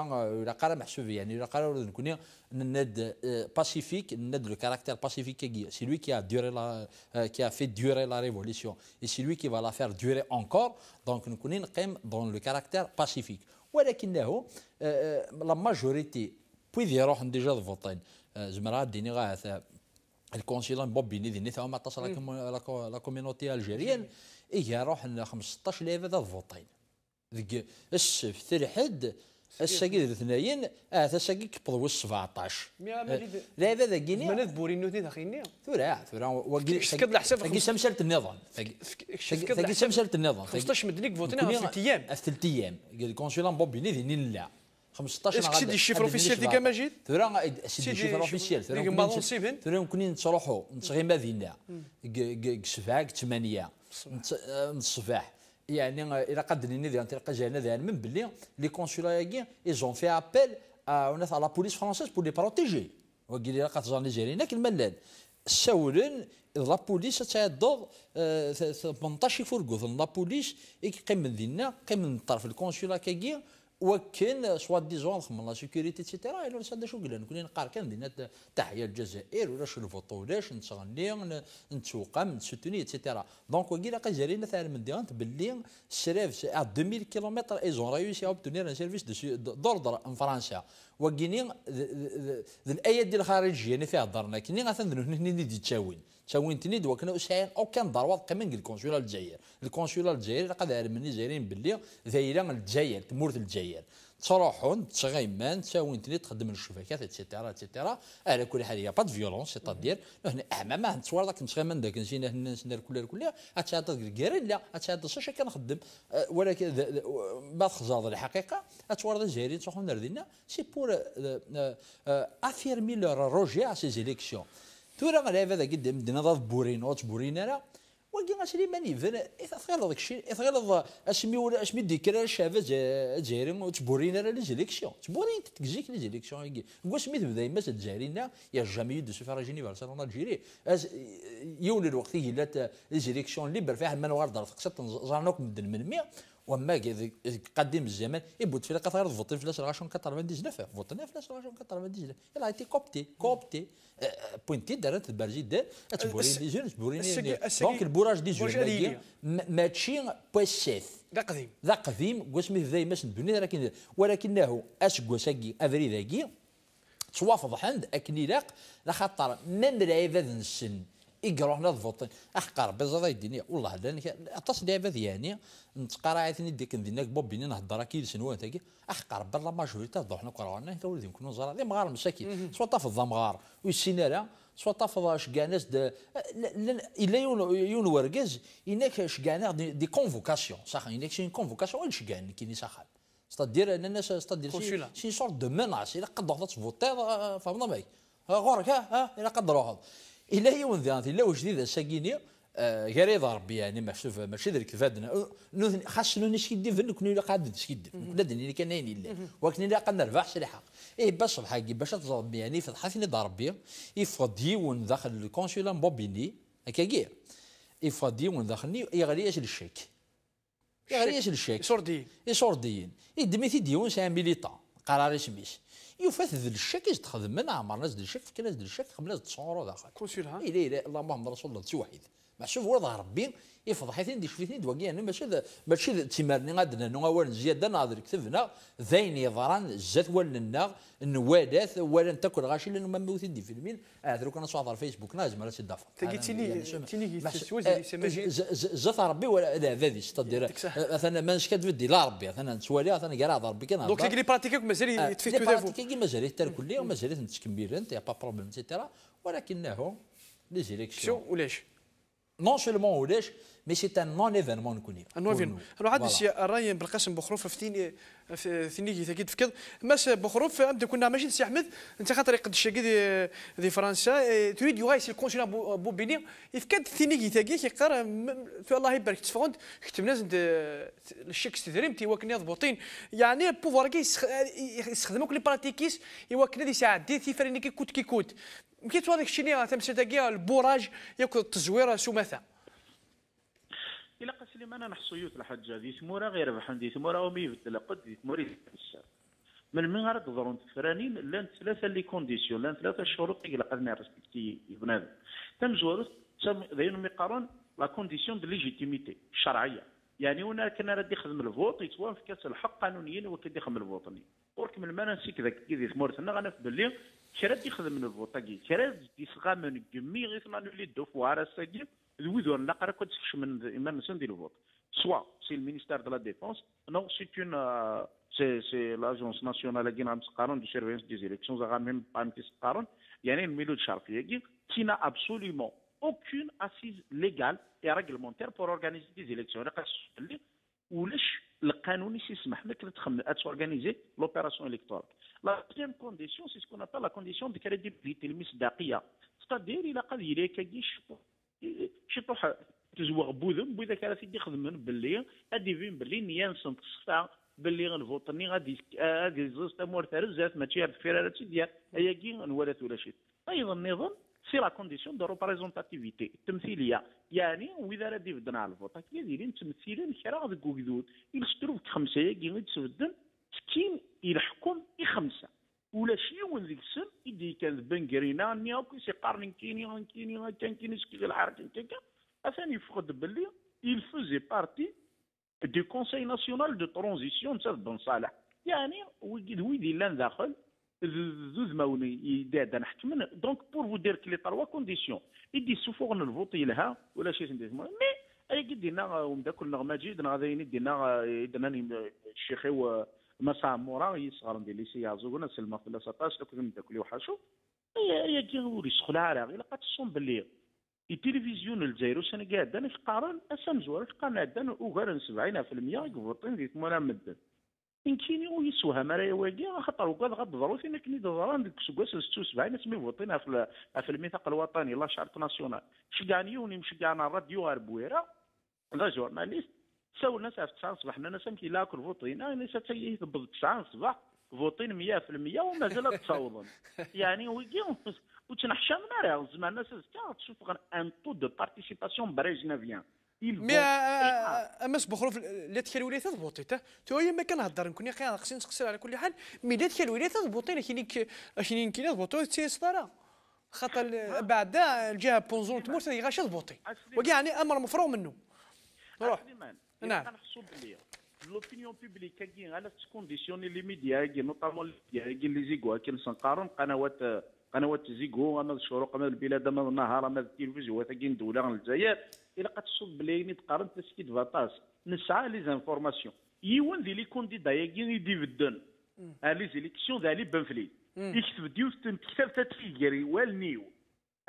لا قرا محسوب يعني لا قرا نكون ناد باسيفيك ناد لو كارactère pacifique qui c'est lui qui a duré la qui a fait durer la révolution et c'est lui qui va la faire durer encore donc نكون نقيم dans le caractère pacifique. ولكنه لا ماجوريتي بويذ يروح ديجا فوطين زمرا ديني غا الكونسيلان بوبي ديني ثم اتصل لا كوميونيتي الجيريان. إيه يروح 15 ليفه ذا فوطين. ذيك السبت الحد الساقي الاثنين آه الساقي كبض 17 لا هذا كيني مالا بورينو دي داخلين ثورا ثورا وقيل شكد الحساب ثقي سمسلة النظام. ثقي سمسلة النظام. 15 مدنيك فوتنا في ثلاث أيام. في ثلاث أيام. الكونسولان بوبيني ذي لا 15 اسك سيدي الشيفر اوفيسيال ديك ماجد ثورا سيدي الشيفر اوفيسيال ثورا ثورا ممكن نتروحوا نتغي مدينه سبعه ثمانيه الصباح يعني إلى قد ني تلقى جانا ذا من بلي لي كونسولا ياكي ايزون في ابل على لا بوليس فرونسيز بور لي بروتيجي وقال لي قد زاني جاري هناك الملان ساولن لا بوليس تعدض 18 فرقوث لا بوليس قيم من دينا قيم من طرف الكونسولا كاكي وكان سوا ديزون لا سيكوريتي تيتيرا إلا هذا شو قلنا كنا نقار كان دينا تحيا الجزائر ولا شو الفوطو ولاش نتغني نتوقم نسوتوني تيتيرا دونك وكيلا قا جارينا من ديانت باللي الشراف 2000 كيلومتر ايزون رايوسي اوبتونير ان سيرفيس دوردر إن فرنسا. وكيني الايات ديال الخارجية اللي فيها درنا كني غاثن هنا دي تشاوين. تشاوين تنيد وكنا اسعين أو كان ضروات قيمن الكونسولا الجزائر. الكونسولا الجزائر قد مني جايرين باللي ذايره الجزائر تمورت الجزائر. تروحون تغيمان تساوين تني تخدم الشبكات اتسيتيرا اتسيتيرا على كل حال هي با دو فيولونس سيتادير هنا إحنا ما نتصور داك نتغيمان داك نسينا الناس ندير كل كل اتشاد الكيرين لا. اتشاد الصش كنخدم. أه، ولكن ما تخزاض الحقيقة اتوار ذا جاري تروحون نردينا سي بور افيرمي لو روجي ا سي زيليكسيون تورا غير هذا قدام مدينه ضاد بورين اوت بورين راه وكي سليمان يفن ثغير داك الشيء ثغير اسمي ولا اسمي ديكرا شافا جايرين وتبورين راه لي زيليكسيون تبورين تكزيك لي زيليكسيون كوا سميت بدا يما تجارينا يا جامي دو سوفراج يونيفرسال الجيري يون الوقت لا لي زيليكسيون ليبر فيها من وارد تقصد زرناك من من 100 وما قديم الزمان يبوت في لقى غير فوتي غاشون 99 فوتنا فلاش غاشون 99 يلا ايتي كوبتي كوبتي. بوينتي دارت البرجي دار تبوري لي جون تبوري دونك البوراج دي جون ماشي بوسيف ذا قديم. ذا قديم مثل ذا ماس الدنيا لكن ولكنه اسكو ساكي افري ذاكي. توافض حند أكني لاق لخاطر من العباد السن يقروحنا فوطين احقر بزاف الدنيا والله لأن اتصل لعبه يعني. نتقرا عيثني ديك نديناك بوبيني نهضر كي سنوات تاكي. احقر برا ماجوريتا ضحنا كرانا هكا ولدي نكونوا زرا دي مغار مساكين سوا طاف الضمغار ويسينا لا سوا طاف شكاع ناس إلا يون يون ورقز يناك شكاع دي, كونفوكاسيون صح يناك شي كونفوكاسيون ولا شكاع كيني ساخن. ستادير إن الناس ستادير شي سورت دو مناس إلا قد تفوتي فهمنا معاك غورك ها ها إلا قد روح إلا هي ذات إلا واش ساكيني غير يضرب ربي يعني ما شوف ماشي ذلك فادنا خاصنا نسكيدي فن كون إلا قاعد نسكيدي لا دني كان نين إلا. ولكن إلا قد نربح شريحه اي باش الحاجي باش تضرب يعني فتحتني ضربي يفض ديون داخل الكونسولا موبيني هكا كير يفض ديون داخلني يغلي اش الشيك. يغلي اش الشيك. يصور دين. يصور دين. يدمي ديون سان ميليتون قرار سميس يوفات ذل الشك تخدم من عمر ناس ذل الشك فكان ذل الشك قبل تصوروا داخل كونسول ها؟ اي لا اللهم رسول الله توحيد ما شوف ورضا ربي يفضحيتين دي شفيتني دواكي أنا ماشي ماشي تيمارني غادنا نو اول زياده ناظر كتبنا ذين يضران زات ولنا نوادات ولا تاكل غاشي لأنه ما موت دي فيلمين آه دروك أنا صوت على الفيسبوك لازم راه تدافع تيني تيني زات ربي ولا لا هذه ستدير مثلا ما نشكد بدي لا ربي مثلا نسوالي مثلا كاع ربي كان دونك اللي براتيكيك مازال يتفيتو دافو براتيكي مازال يتركوا ومازال نتكمل أنت با بروبليم سيتيرا ولكنه لي زيليكسيون ولاش؟ نون سولمون ولاش مي سي ان نون ايفينمون نكوني ان ايفينمون أنا عاد سي الراي بالقاسم بخروف فتيني ثيني تاكيد فكذ ماس بخروف ابدا كنا ماشي سي احمد انت خاطر يقد الشاكي دي, دي فرنسا تريد يغايس الكونسولا بوبيني يفكد ثيني تاكي كيقرا في الله يبارك تفغند كتبنا زند الشيك ستدريم تي وكني ضبوطين يعني بوفوار كي يستخدموا كل براتيكيس يوكنا دي ساعات دي ثيفريني كي كوت كي كوت كي تو هذاك الشيء اللي تمشي تاكي البوراج ياكل التزوير سمثا إلى سليمان أنا حصيوت الحاجة ذي ثمورا غير بحال ذي ثمورا ومي يبدل قد ذي ثموري من من غير تضرون تفرانين لأن ثلاثة لي كونديسيون لأن ثلاثة شروط اللي قدنا ريسبكتي بنادم تم زوارت تم ذين مقارن لا كونديسيون دو ليجيتيميتي الشرعيه يعني هنا كان راه يخدم الفوت كاس الحق قانونيا وكان يخدم الفوطني ورك من المانا نسيك ذاك كي ثمورتنا غنف باللي كرا يخدم الفوت كرا يسغى من كمي غير نولي دوفوار ساكي ذوذور نقرا كنت من ايمان نسن ديال الفوت سوا سي المينيستير دو لا ديفونس نو سي اون سي سي لأجونس ناسيونال كي نعم تقارن دو سيرفيس دي زيليكسيون زعما ميم بان تقارن يعني الميلود الشرقيه كي تينا أبسوليومون aucune assise légale et réglementaire pour organiser des élections. اللي ولاش القانون يسمح لك تخمم تورغانيزي لوبيراسيون الكتورال لا دوزيام كونديسيون سي سكون ابل لا كونديسيون دو كريديبيليتي المصداقية. ستادير إلى قد يلي كي شي طوح تزوغ بوذم بوذا كان سيدي خدمن باللي غادي فين باللي نيان سنتصفى باللي غنفوطني غادي غادي زوز تمور ثالث ماشي هاد الفيرارات ديال هي كي نولات ولا شي. أيضا النظام سي لا كونديسيون دو ريبريزونتاتيفيتي التمثيليه يعني وإذا راه بدنا على الفوط كي دايرين تمثيلا كرا ذوك وكذود يلسترو في خمسة كي تسبدن سكين يحكم يخمسه ولا شي يون ذيك السن يدي كان بنكرينا نيا سي قارن كيني كيني كان كيني سكي الحركه كيكا اثاني يفقد باللي il faisait partie du Conseil national de transition de بن صالح يعني ويجد ويدي لأن داخل زوز ماوني يداد نحكمن دونك بور فو دير كلي تروا كونديسيون يدي سوفوغ نفوتي لها ولا شي ندير مي اي قد دينا ومدا كل مجيد غادي دينا دينا الشيخي مسا مورا يصغر ندير لي سي يازوغنا سلما في لاسطاس لو كنت داك وحاشو. هي هي كي وري سخلا على غير لقات الصوم باللي التلفزيون الجزائر سنة قاعدة قارن اسم زوار قارن عدنا اوغار 70% يقبطين ديك مولا مدن. يمكن يسوها مرا واقي خاطر وقاد غاد ضروري فينا كني ضران ديك سكواس 76 اسمي فوطينا في في الميثاق الوطني لا شارت ناسيونال. شقعني وني مشقعنا الراديو غربويرا لا جورناليست. ساولنا ساعه 9 الصباح أنا سمكي لاكل فوطينا أنا ساتي يثبت 9 الصباح فوطين 100% ومازال تصوضن يعني ويجي وتنحشمنا راه زعما الناس تشوف ان تو دو بارتيسيباسيون بريجنافيان مي امس بخروف لا تكال ولايه تضبطي تو هي ما كنهضر نكون قاعد خصني نسقسر على كل حال مي لا تكال ولايه تضبطي لكن كاين تضبطي تي صدارة. خاطر بعد الجهة بونزون تموت غاش تضبطي وكاعني أمر مفروغ منه. روح. نعم كنحسوا بلي لوبينيون بوبليك كاين على تكونديسيوني لي ميديا كاين نوطامون كاين لي زيكو كاين سنقارن قنوات قنوات زيكو اما الشروق اما البلاد اما النهار اما التلفزيون كاين دوله الجزائر الا قتصد بلي تقارن تسكيت فاطاس نسعى لي زانفورماسيون يون ذي لي كونديدا ياكين يدي بدن لي زيليكسيون ذا لي بنفلي يكتب ديوس كتاب تاتفيكري والنيو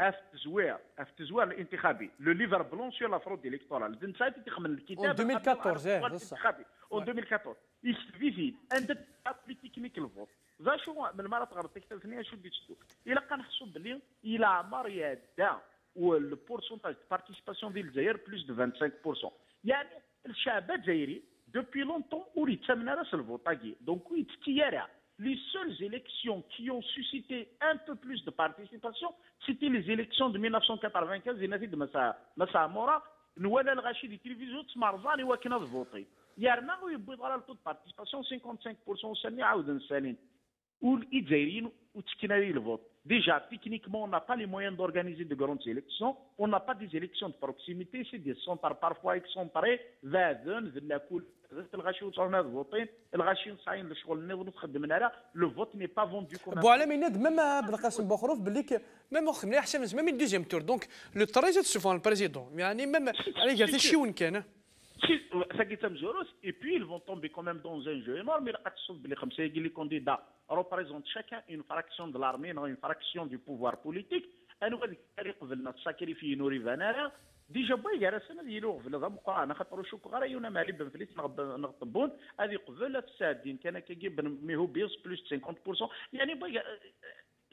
اف التزوير اف التزوير الانتخابي لو ليفر بلون سور لا فرود الكتورال دن سايت تخمن الكتاب 2014 الانتخابي اون 2014 يكتب فيه عندك ابلي تكنيك الفوت ذا شو من غير تكتب ثانية شو ديت شتو الا كنحسب بلي إلى عمر يدا والبورسونتاج بارتيسيباسيون ديال الجزائر بلوس دو 25% يعني الشعب الجزائري دوبي لونتون ولي تمنى راس الفوطاكي دونك وي تتيارا les seules élections qui ont suscité un peu plus de participation, c'était les élections de 1995 اللي de مسا مسا مورا نوالا الغاشي دي تلفزيون تمرزاني وكنا فوطي يارنا ويبغي غير التو بارتيسيباسيون 55% وسالني عاود نسالين والجزائريين وتكنا لي الفوت Déjà, techniquement, on n'a pas les moyens d'organiser de grandes élections. On n'a pas des élections de proximité. C'est des centres parfois excentrés. Le vote n'est pas vendu comme même euh, même deuxième tour donc le président Il y a des chiens. فوت ني با فوندو كوم بو على مين ميم بالقاسم بوخروف باللي ميم خدمنا احسن ميم دوزيام تور دونك لو تريزيت سوفون البريزيدون يعني ميم يعني قالت شي وين كان Et puis, ils vont tomber quand même dans un jeu énorme. Les candidats représentent chacun une fraction de l'armée, une fraction du pouvoir politique. أنا غادي قبلنا تساكريفي نوري فانالا ديجا باي كاع السنة ديالو قبل هذا مقارنه خاطر شوك غير يونا مالي بن فليس نغطبون هذه قبل في السادين كان كيجيب ميهو بيس بلوس 50% يعني باي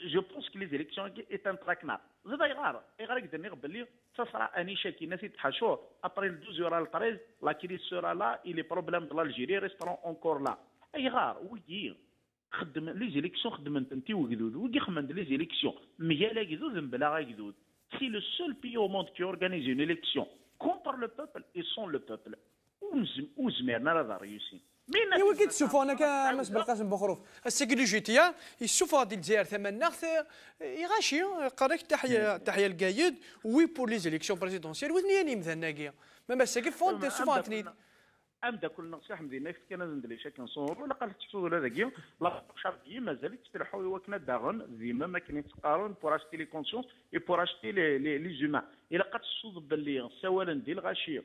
جو بونس كي لي زيليكسيون ايت ان تراكنا زيد يغار يغار يقدر نغبل لي تصرا اني شاكي ناس يتحاشور ابري ال 12 يورا ل 13 لا كريس سورا لا اي لي بروبليم دو الجيري ريستورون اونكور لا يغار ويجي خدم لي زيليكسيون خدمت انت وقدود ويجي خمند لي زيليكسيون ميالا قدود بلا قدود سي لو سول بي أو موند كي اورغانيز اون اليكسيون كونتر لو بوبل اي سون لو بوبل وزميرنا راه ريوسين مين ايوا كي تشوفوا أنا كمس بالقاسم بخروف. السيكولوجيتيا يشوفوا هذه الجزائر ثمن ناخذ يغاشي قريك تحيه تحية القايد وي بور لي زيليكسيون بريزيدونسيال وثنيا مثلا كيا. ما مساكي فونت سوفون تنيد ام دا كل نصيح مدينه كان ندير شي كنصور ولا قال تشوفوا هذا كيا لا شارتي مازال تسترحوا وكنا داغن ديما ما كاين تقارن بور أشتي لي كونسيونس إي بور أشتي لي لي زومان. إلا قد تصوب باللي سوالا ندير الغاشيه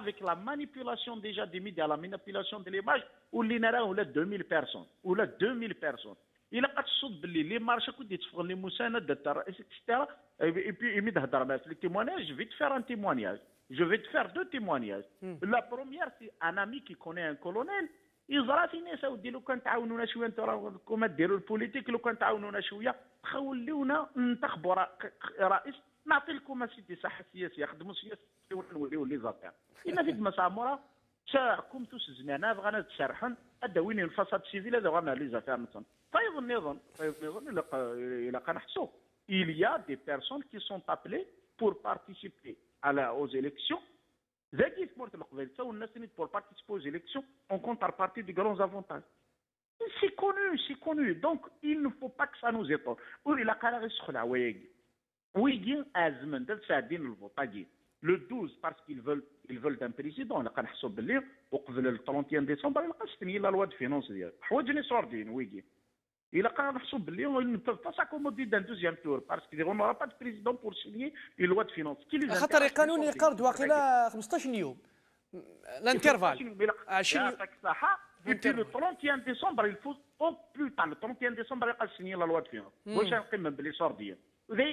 زينا كنزيك أنا تعاود ثورة ولا قرا أنا من شحال راه ديفون شحال يديسو في لي جي avec la manipulation déjà des médias, la manipulation de l'image, où l'INRA ou 2000 personnes, ou 2000 personnes. الا قتصد باللي لي مارشا كنت يتفق لي مساند الرئيس اكسترا اي بي يمي تهضر معاه في التيموناج جو في تفير ان تيموناج جو في تفير دو تيموناج لا بروميير سي ان امي كي كوني ان كولونيل يزرى في ناس اودي لو كان تعاونونا شوية أنتوا راكم ديروا البوليتيك لو كان تعاونونا شوية خوليونا ننتخبوا را- رئيس نعطي لكم اسيدي صحه سياسيه خدموا سياسه ونوليو لي زافير ان فيك مسامورة شاكم توس زمانا بغانا تسرحن هذا وين الفساد سيفيل هذا بغانا لي زافير مثلا. فايض النظام فايض النظام إلى إلى كنحسوا il y a des personnes qui sont appelées pour participer à la, aux élections. ذاك في مورت القبيل تو الناس اللي pour participer aux élections en contrepartie de grands avantages c'est connu c'est connu. Donc il ne faut pas que ça nous étonne. وإلا قال غير سخلع ويجي ويجين أزمن دل شادين الفوطاجي لو 12 بارسكو يلفل يلفل دان بريزيدون اللي كنحسوا باللي وقبل 30 ديسمبر ما لقاش تنهي لا لوا دو فينونس ديالك حوايجني سوردين ويجي الا كان نحسوا باللي تفتاش اكومودي دان دوزيام تور باسكو ديغون با دو بريزيدون بور سيني لواد لوا دو فينونس خاطر القانوني قرض واقيلا 15 يوم لانترفال 20 يوم صحه ديبي لو ديسمبر يفوز أو بلوطان 30 ديسمبر يلقى سيني لا لوا فينونس واش غنقيم باللي صوردين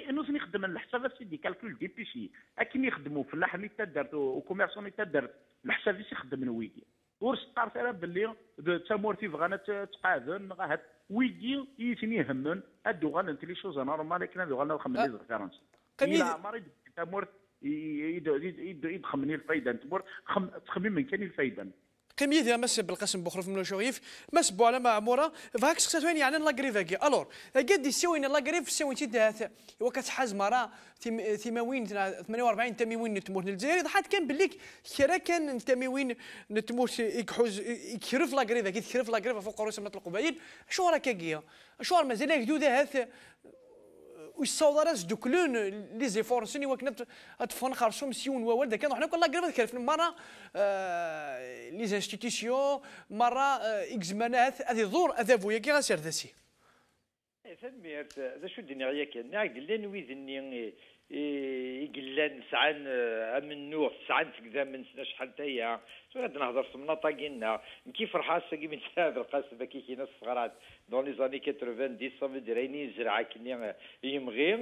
انه فين يخدم الحساب سيدي كالكول دي بيشي اكن يخدموا في اللحم اللي تدرت وكوميرسون اللي تدرت الحساب يخدم من ويجي ورستار ترى باللي تامورتي بغانا تقاذن غاهت ويجي يثني همن ادو غانا نتلي شوز نورمال كنا دو غانا نخمم لي قميل- إلى مريض تامورت يدخمني الفايده تمور تخمم من كان الفايده قيم يدي مس بالقسم بخرف من شويف مس بوالا مع مورا فهاك سكسات وين يعني لاكريف هاكي ألور قد يسوين لاكريف سوين تي دات وكتحاز مرا ثم- ثمانين 48 تموين نتموت الجزائر ضحات كان بليك كرا كان تموين نتموت يكحوز يكرف لاكريف هاكي يكرف لاكريف فوق روس من القبائل شو راك هاكيا شو مازال هكذا هاث ويصور راس دوكلون لي زيفور سني وكنا تفون خرصوم سيون ووالد كانوا حنا كنا قربت كيف مرة آه، لي زانستيتيسيون مرة آه، إكس منات هذه ظهور هذا بويا كي غاسير ذاسي تنميرت ذا شو الدنيا؟ غيا كان قلنا ويذني يقلان سعان امن نوح سعان تقدام من شحال تايا غادي نهضر في مناطقنا كيف فرحة ساقي من ساب القاس باكي كينا الصغارات دون لي زاني 90 صافي دريني زرعة كني يمغي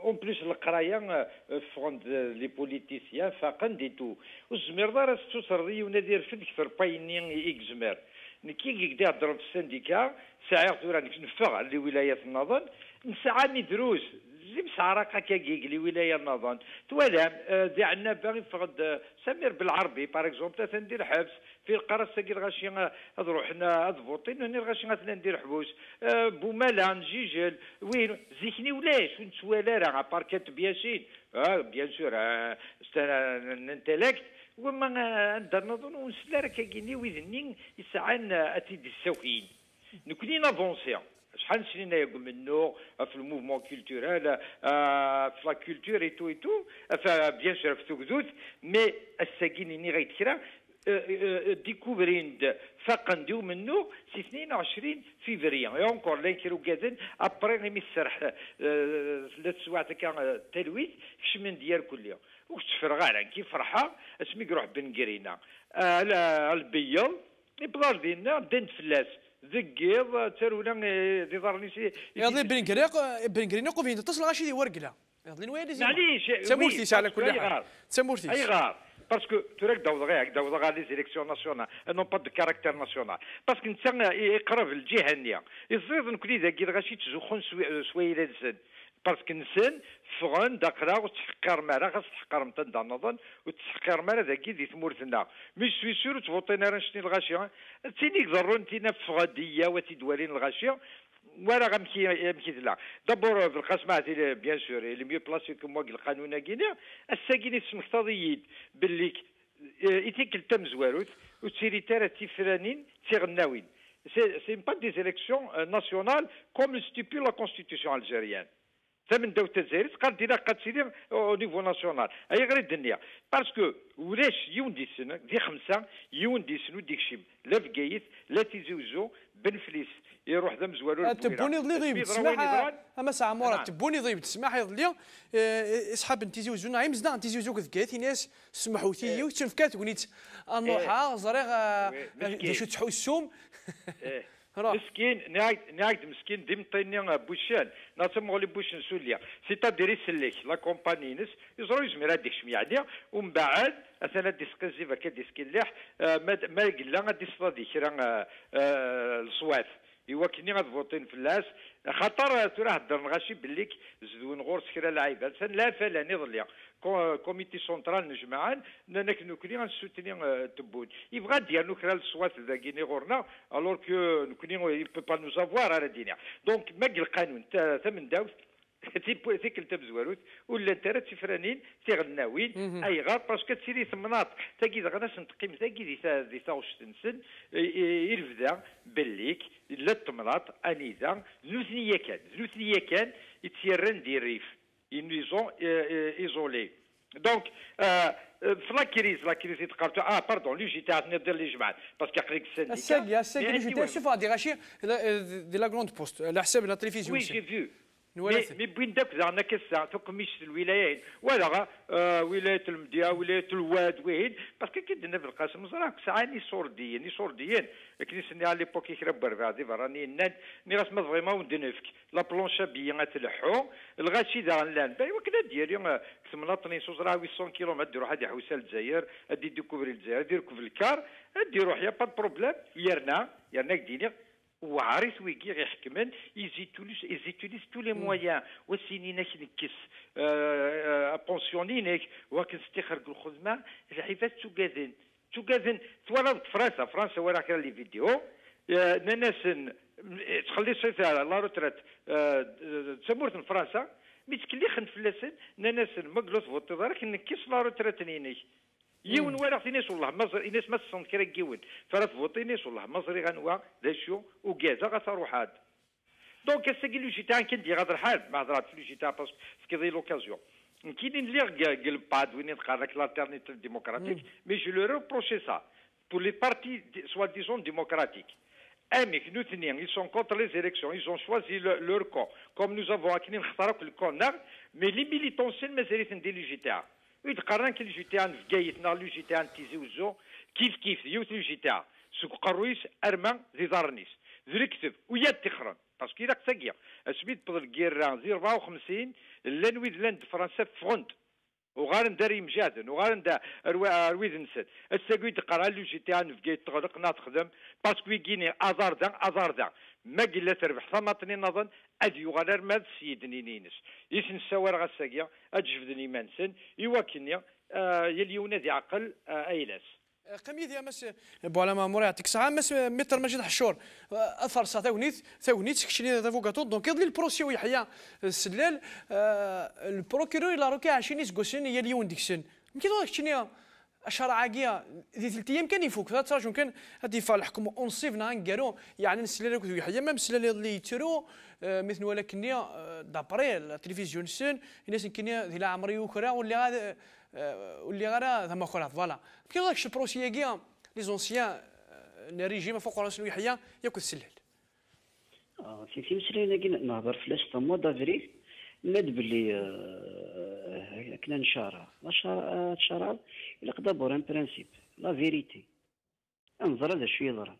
اون بليس القرايه فوند لي بوليتيسيان فاقن دي تو والزمير دار ستوصر ونادير في كثر بايني اكزمير نكي كدا في السنديكا ساعه تورا نفغ على ولايات النظام نسعى ندروس زي مسعرقة كاكيك لي ولاية النظام. توالام دي عنا باغي فقد آه، سمير بالعربي باغ اكزومبل تندير حبس في القرى ساكي الغاشي هاد روحنا هاد فوطين هني الغاشي غادي ندير حبوس. آه، بومالا نجيجل وين؟ زيكني ولاش؟ وين تسوالا راه باركات بياسين آه بيان سور آه، انتلكت وما عندنا نظن ونسلا راه كايني ويذني يسعان اتيدي السوكين نكوني نافونسيون. شحال سنين يقول منه في الموفمون كولتورال في لا كولتور اي تو اي تو بيان سور في توكدوت مي الساكين اني غيتكرا ديكوفرين فاقنديو منه سي 22 فيفري. اي اونكور لا يكرو كازن ابري غيمي السرح ثلاث سوايع تلويث في من ديال كل يوم وتفرغ على كيف فرحه اسمي يروح بن قرينا على البيض يبغى دينا دنت فلاس ذقيض ترونا دي ظهرني سي يضلي بن قريق وفين تتصل غاشي دي ورقله يضلي نوالي معليش تسمورتيش على كل حال. أي تسمورتيش غار. باسكو تراك داوض غير داوض غير لي زيليكسيون ناسيونال نون با دو كاركتير ناسيونال. باسكو انت يقرب الجهة النيه يصير نكوني ذاك غاشي تزخون شوية لنسن باسكو نسن فغن دقرا وتحقر مارا خاص تحقر متن دا نظن وتحقر مارا ذاك دي ثمورتنا مي سوي سور تفوطينا راه شتي الغاشيه تينيك ضرون تينا فغاديه وتيدوالين الغاشيه ولا غمشي يمشي لا دابور في القسمة بيان سور لي ميو بلاسي كو القانون كينا الساكين سمختضيين باللي ايتيك التم زواروت وتسيري تارا تيفرانين تيغناوين سي با دي زيليكسيون ناسيونال كوم ستيبول لا كونستيتيسيون الجيريان ثمن دولة الجزائر تقال دينا قد سيدي أو نيفو ناسيونال اي غير الدنيا باسكو ولاش يون دي سنة دي خمسة يون دي سنو ديك شيم لا بقايث لا تيزوزو بن فليس يروح ذا مزوالو تبوني ضلي ضيب تسمح اما ساعه مورا تبوني ضيب تسمح يضلي اصحاب انتيزي وزونا عيم زنا انتيزي وزوك ذكاتي ناس سمحوا تي وتشنفكات ونيت النوحه زريغ شو تحو السوم راه مسكين ناعد ناعد مسكين ديم طيني بوشان. ناتم غولي بوشن سوليا. سيتادير يسلك لا كومباني نس. يزرو يزمر شميعني ومن بعد اثنا ديسكازي فكا ديسكيلاح آه، ما قلا غادي يصطادي كرا آه، آه، الصوات. ايوا كني غتفوتين في اللاس. خاطر تراه هضر غاشي بليك زدون غورس كرا لعيبة. لا فلا نضليا كوميتي سونترال نجمعان نانك نكوني غنسوتني آه، تبون يبغى ديالو كرا الصوات ذاكيني غورنا الور كو نكوني يبو با نو سافوار على دينا دونك ما القانون ثمن داوت تيك انت بزواروت ولا انت راه تفرانين تيغناوين اي غار باسكو تسيري ثمناط تاكي غادا سنتقيم تاكي دي تا دي تا واش تنسن يرفدا بليك لا التمناط انيزا زنوثنيا كان زنوثنيا كان يتسيرن دي الريف ينيزون ايزولي دونك في لا كريز لا كريز يتقارتو آه باردون لي جيتي عطني دير لي جمعات باسكو قريك السنديكا الساقي الساقي يعني اللي جيت شوف هذه غاشي لا- دي لا كروند بوست على حساب لا تلفزيون وي جي فيو نوالث. مي بوين داك زعما كسا مش الولايات ولا غا آه ولاية المديا ولاية الواد وين باسكو كي درنا في القاسم زراك ساعه ني سورديين ني سورديين. كني سني على ليبوك يخرب بربع دي براني ناد. ني راس ما فريمون ودنفك لا بلونشا بيا تلحو. الغاشي دا لأن. باي وكنا ديالي ثمناطني سوزرا 800 كيلومتر ديرو. هادي حوسة الجزائر ادي ديكوفري الجزائر. ديركو في الكار. ادي روح يا با بروبليم. يرنا يرنا كديني. وعارف ويكي غيحكمن يزيتوليس يزيتوليس تو لي مويان وسينينك نكس بونسيونينك وكن ستيخرج الخدمه العباد توكادن توكادن توالد فرنسا فرنسا ورا كان لي فيديو ناس تخلي على لا روتريت تسمورت فرنسا مي تكليخن فلاسن ناس مقلوط فوتي دارك نكس لا روتريت نيني يون ولا تينيس والله مصر إناس ما تصنت كرا كيون فرا فوتينيس والله مصري غنوا ذا شو وكازا غتروح هاد دونك الساكي لو جيتا كان دي غادر حال ما هضرات في لو جيتا باسكو سكي لوكازيون كاينين اللي قلباد وين يتقارك لالتيرنيتيف ديموكراتيك مي جو لو روبروشي سا pour les partis soi-disant démocratiques. Amic, nous tenions, ils sont contre les élections, ils ont choisi le- leur camp. Comme nous avons acquis le camp, mais les militants, c'est le mérite des légitaires. يتقارن كي الجيتان في قايتنا لو جيتان تيزي وزو كيف كيف يوت لو جيتان سوق قرويس ارما زي دارنيس ذري كتب ويا تخرن باسكو إلا تسقيا اسميت بدل كيران زي 54 لأن ويد لاند فرنسا فغند وغارن داري مجادن وغارن دا رويد نسد. الساقوي تقرا لو جيتان في قايت تغلق نتخدم باسكو يجيني ازار دا ازار دا ما قلا نظن اد يغادر ماد سيدني نينس يسن سوار غساقيا اجفدني منسن يوكنيا آه يلي يونادي عقل ايلاس قمي ديال مس بولا ما مور يعطيك الصحه مس متر مجد حشور اثر سا ثاونيت ثاونيت كشني دافوكاتو دونك يضل البروسي ويحيى السلال البروكيرور إلى روكا عشرين سكوسن هي اليون ديكسن يمكن داك كشني اشهر عاقية. ذي ثلاث أيام كان يفوك. ثلاث راجل كان؟ هادي فال الحكم اونصيف نانكارو يعني نسلال كذو يحيى ما مسلال اللي يترو. آه، مثل ولكن آه، دابري التلفزيون سن الناس كنيا ذي العمري وكرا واللي غاد آه، ثما كرا فوالا. كي داك البروسي ياكيا لي زونسيان الريجيم فوق راس يحيى ياكل السلال في في مسرينا كي نهضر في لاش موا دافريل ناد بلي آه، كنا نشارع. لا شارع تشارع إلا قدا بور ان برانسيب لا فيريتي. انظر هذا شو يضرب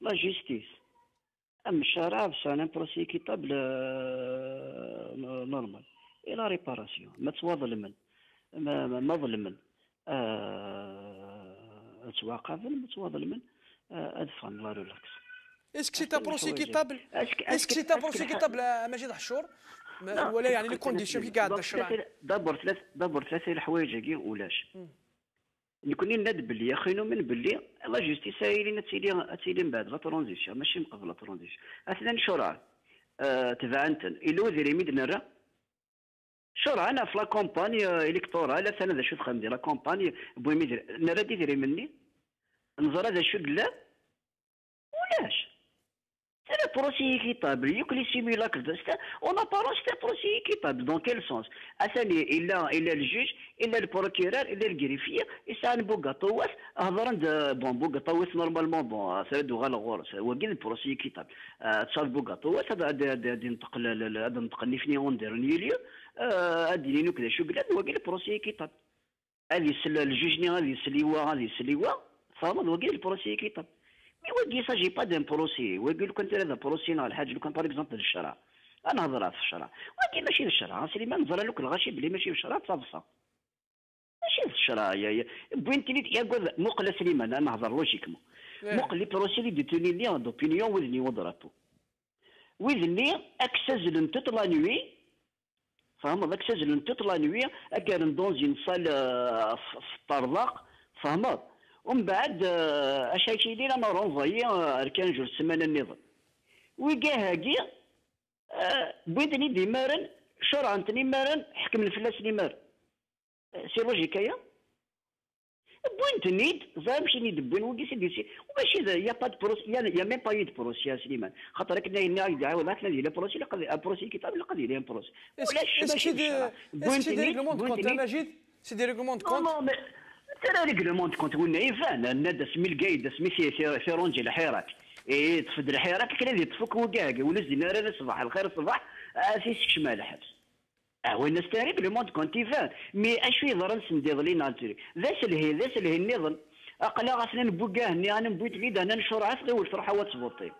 لا جيستيس أم الشارع بس أنا بروسي كتاب نورمال. إلى ريباراسيون. ما تواظلمن ما ما- ظلمن آه، تواقفن ما تواظلمن آه، أدفن لا ريلاكس. اسك سي تا بروسي الحوايج. كيتابل أسك- اسك سي تا بروسي كيتابل مجيد حشور؟ ولا يعني لي كونديسيون كي قاعد الشرع. دابور ثلاث دابور ثلاثة الحوايج كي ولاش. نكوني ناد بلي يا خينو من بلي لا جوستيس هايلين تيلي تيلي من بعد. لا ترونزيسيون ماشي من قبل لا ترونزيسيون اثنان شرع آه تبعنتن إلو ذي ميد شرع أنا في لا كومباني إلكتورال أنا ذا شو تخمدي لا كومباني بوي ميد نرى دي ذري مني. نظر هذا شو لا. ولاش. بروتي ايكيتابل يو كليسيميلاك دوست اون ابارونس تي بروتي ايكيتابل دون كيل سونس اثاني الا الا الجوج الا البروكيرور الا الكريفي يسان بوغاطوس هضر عند بون بوغاطوس نورمالمون بون سيد غال غورس هو كيل بروتي ايكيتابل تشال بوغاطوس هذا غادي ينتقل هذا ينتقل لي فني اون ديرني ليو ادي لي نو كذا شو كذا هو كيل بروتي ايكيتابل هذه سل الجوج ني هذه سليوا هذه سليوا فهمت هو كيل بروتي ايكيتابل مي واقي ساجي با دان بروسي. لو كان انت هذا بروسي نهار الحاج لو كان باغ اكزومبل الشرع أنا هضرها في الشرع ولكن ماشي في الشرع سليمان نظر لك الغاشي بلي ماشي في الشرع تصفصه ماشي في الشرع يا يا بوين تلي يا قول مقل سليمان أنا نهضر لوجيكمون مقل لي بروسي لي دي توني لي دوبينيون وذني وضربو وذني اكسز لنتط لا نوي فهمت اكسز لنتط لا نوي أكان دون صال في الطرلاق فهمت ومن بعد اشاكي لي أنا رونفايي أركان جوج السمانه النظام. ويقا هاكي بويدني دي مارن شرعا مارن حكم الفلاس لي مار سي لوجيك يا بوين تنيد زعما مشي نيد بوين وكي سيدي سي. وماشي يا با بروس يا ميم با يد بروس يا سليمان. خاطر كنا ينا عاود هاك ندير بروس اللي قضي بروس كتاب اللي قضي لهم بروس ولا ماشي بوين تنيد ريغلومون دو كونت مجيد سي دي ريغلومون دو كونت ترى ريغلومون دو كونت قلنا يفان الناس سمي القايد سمي سي رونجي الحيرات إيه تفد الحيرات كنا دي تفك وكاع ونزل نار صباح الخير الصباح اسيس شمال الحبس. آه وين نستاري لو موند كونتيفان مي اشو يضرن سنديض لي نالتري. ذا سلهي ذا سلهي النظام اقلا غاسنا نبوكاه هني أنا نبويت ليد أنا نشور عفقي والفرحة وتصبطي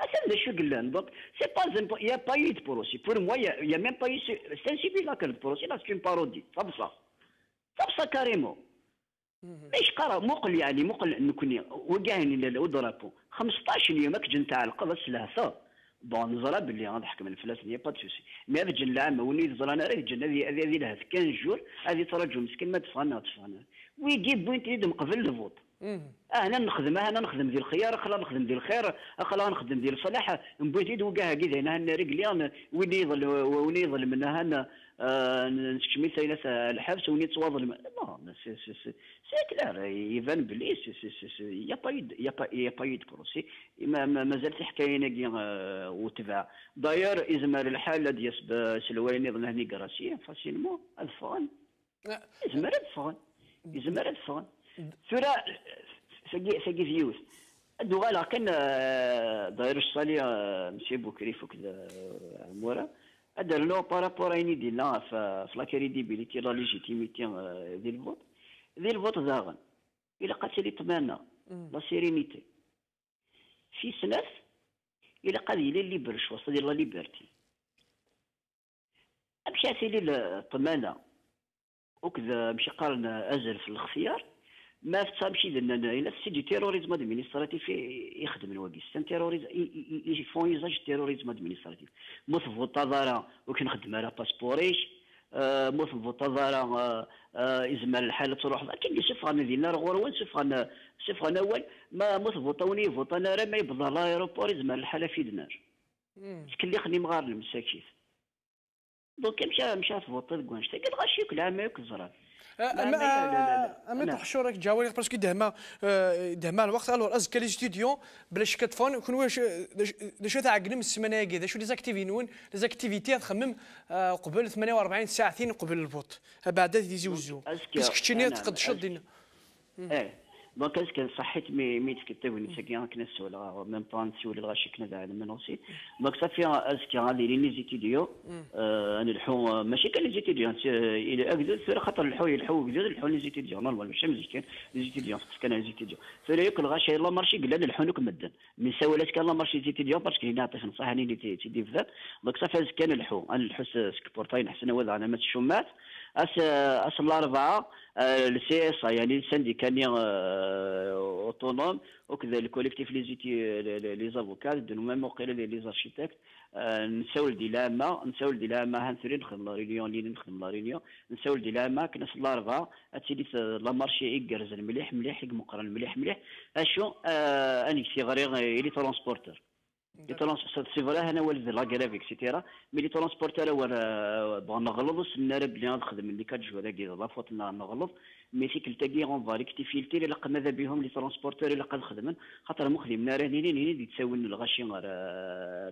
اسال شو قلان دونك سي با يا با يد بروسي. بور موا يا ميم با يس سي لا كان بروسي لا بارودي فبصا فبصا كاريمو إيش قرأ؟ مقل يعني مقل نكوني وقعني ودرابو 15 يوم كجن تاع القضاء سلاسه بون باللي غنضحك من الفلاس هي با سوسي مي هذا الجن العام وني زرا أنا راه الجن هذه هذه لها 15 جور هذه ترجو مسكين ما تفانا تفانا ويجيب بوينت يدم قبل الفوت. أنا نخدم أنا نخدم ذي الخيار أخلا نخدم ذي الخير أخلا نخدم ذي الصلاح. نبويت يد وكاها كذا هنا رجلي وين يظل وين يظل منها أنا نسكمي ثلاث الحبس وني تواضل لا سي سي سي سي كلار يبان بلي يا بايد يا با بروسي ما مازال في حكايه ناقي وتبع. داير ازمر الحاله ديال سلوين يظن هني كراسي فاسيلمون الفون ازمر الفون ازمر الفون ثورا ساقي ساقي فيوس دوغالا كان داير الصالي مسي بوكري فوق عمورة. هذا لو بارابور ايني ديالنا في لا كريديبيليتي لا ليجيتيميتي ديال الفوت. ديال الفوت زاغن. إلى قالت لي طمأنة. لا سيرينيتي في سنة إلى قال لي ليبر شوا ديال لا ليبرتي مشى لي الطمانه وكذا مشي قارن أزل في الاختيار. ما تمشي لأن إلى سيدي تيروريزم أدمينستراتيف يخدم الواقي سان تيروريزم يفون يزاج تيروريزم أدمينستراتيف. موث فوطازارا وكنخدم على باسبوريش موث فوطازارا ازمال الحالة تروح. لكن اللي شوف غانا دينا غوروان شوف غانا شوف غانا أول ما موث فوطاوني فوطانا راه ما يبدا لايروبور ازمال الحالة في دنار. شكون اللي خلي مغار المساكين دونك مشى مشى فوطي كوانشتا قال غاشي كل عام ياك الزرار امي تحشورك جاوري باسكو دهما دهما الوقت. الور ازكى لي ستوديون بلا شك تفون كون واش شو تعقلم السمانة كذا شو لي زاكتيفي نون لي زاكتيفيتي تخمم قبل 48 ساعتين قبل الفوت بعد يزيو زو باسكو كتشني تقد شد إيه. دونك اسكو صحيت مي مي تكتب نسكي كنا سولا ميم با نسول الغاشي كنا داعي من اوسي دونك صافي اسكي غادي لي زيتيديو أنا الحو ماشي كان لي زيتيديو إلى ثورة خاطر الحو يلحو اكدل الحو لي زيتيديو نورمال ماشي مزيان لي زيتيديو كان لي زيتيديو ثورة ياك الغاشي لا مارشي قال الحو نوك مدن مي سوالات كان لا مارشي زيتيديو باسكو هنا عطيك نصح هني تيدي في ذات دونك صافي كان الحو أنا الحو سكبورتاين حسن وضع على مات الشمات اس أس الأربعة السي إس يعني السنديكا أوتونوم وكذا الكوليكتيف لي زيتي لي زافوكات دون ميم وقيله لي زارشيتكت نساول دي لاما نساول دي لاما هانثري نخدم لا ريليون لي نخدم لا ريليون نساول دي لاما كنا في الأربعة اتيدي لا مارشي يقرز مليح مليح مقرن مليح مليح. اشو أني سي غير لي ترونسبورتر. لي ترونسبورتور سي فري أنا والد لا كراف اكسيتيرا مي لي ترونسبورتور هو بغا نغلظ سنا بلي نخدم اللي كتجو هذاك لا فوت نغلظ مي سيكل تاكي اون فا ريكتيفيلتي إلا قد ماذا بهم لي ترونسبورتور إلا قد خدمن خاطر مخدم نارا نيني نيني دي تساوي الغاشي غير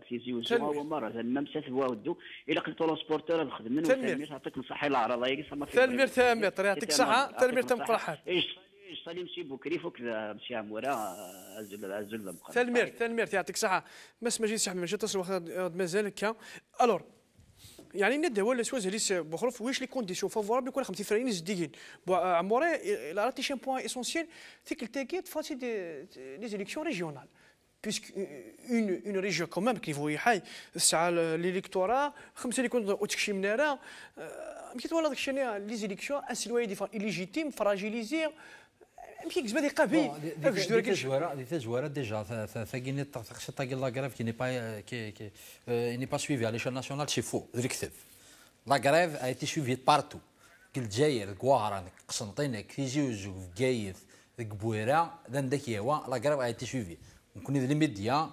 تيزي وزو هو مرة ما مسات هو ودو إلا قد ترونسبورتور خدمن تنمير. تعطيك نصحي العرض تنمير تنمير يعطيك صحة تنمير تمقرحات. صالي مسي بوكري فوق مسي عمورة ازل ازل تنمير تنمير يعطيك صحة. بس ما جيتش ما جيت تصل مازال هكا. ألور يعني ندى ولا سواز ليس بخروف واش لي كونديسيون فافورابل يكون خمسين فريين زديين عموري لا راتيش ان بوان اسونسيال تيك التاكيد فاسي لي زيليكسيون ريجيونال puisque une, une région quand même qui voit حي الساعة ليليكتورا خمسه اللي كنت وتكشي منارا يمكن ولا داك الشيء لي زيليكسيون ان سيلوي دي إليجيتيم فراجيليزي يمكن كزبا دي قابي دي زواره دي زواره ديجا ثاكيني تخشى تاكي لا غريف كي ني با كي كي ني با سويفي على l'échelle ناسيونال سي فو ريكتيف لا غريف ا ايتي سويفي بارتو الجزائر كواهران قسنطينه كيزيوزو في كايث بويرا ذاك يوا لا غريف ا ايتي سويفي نكون لي ميديا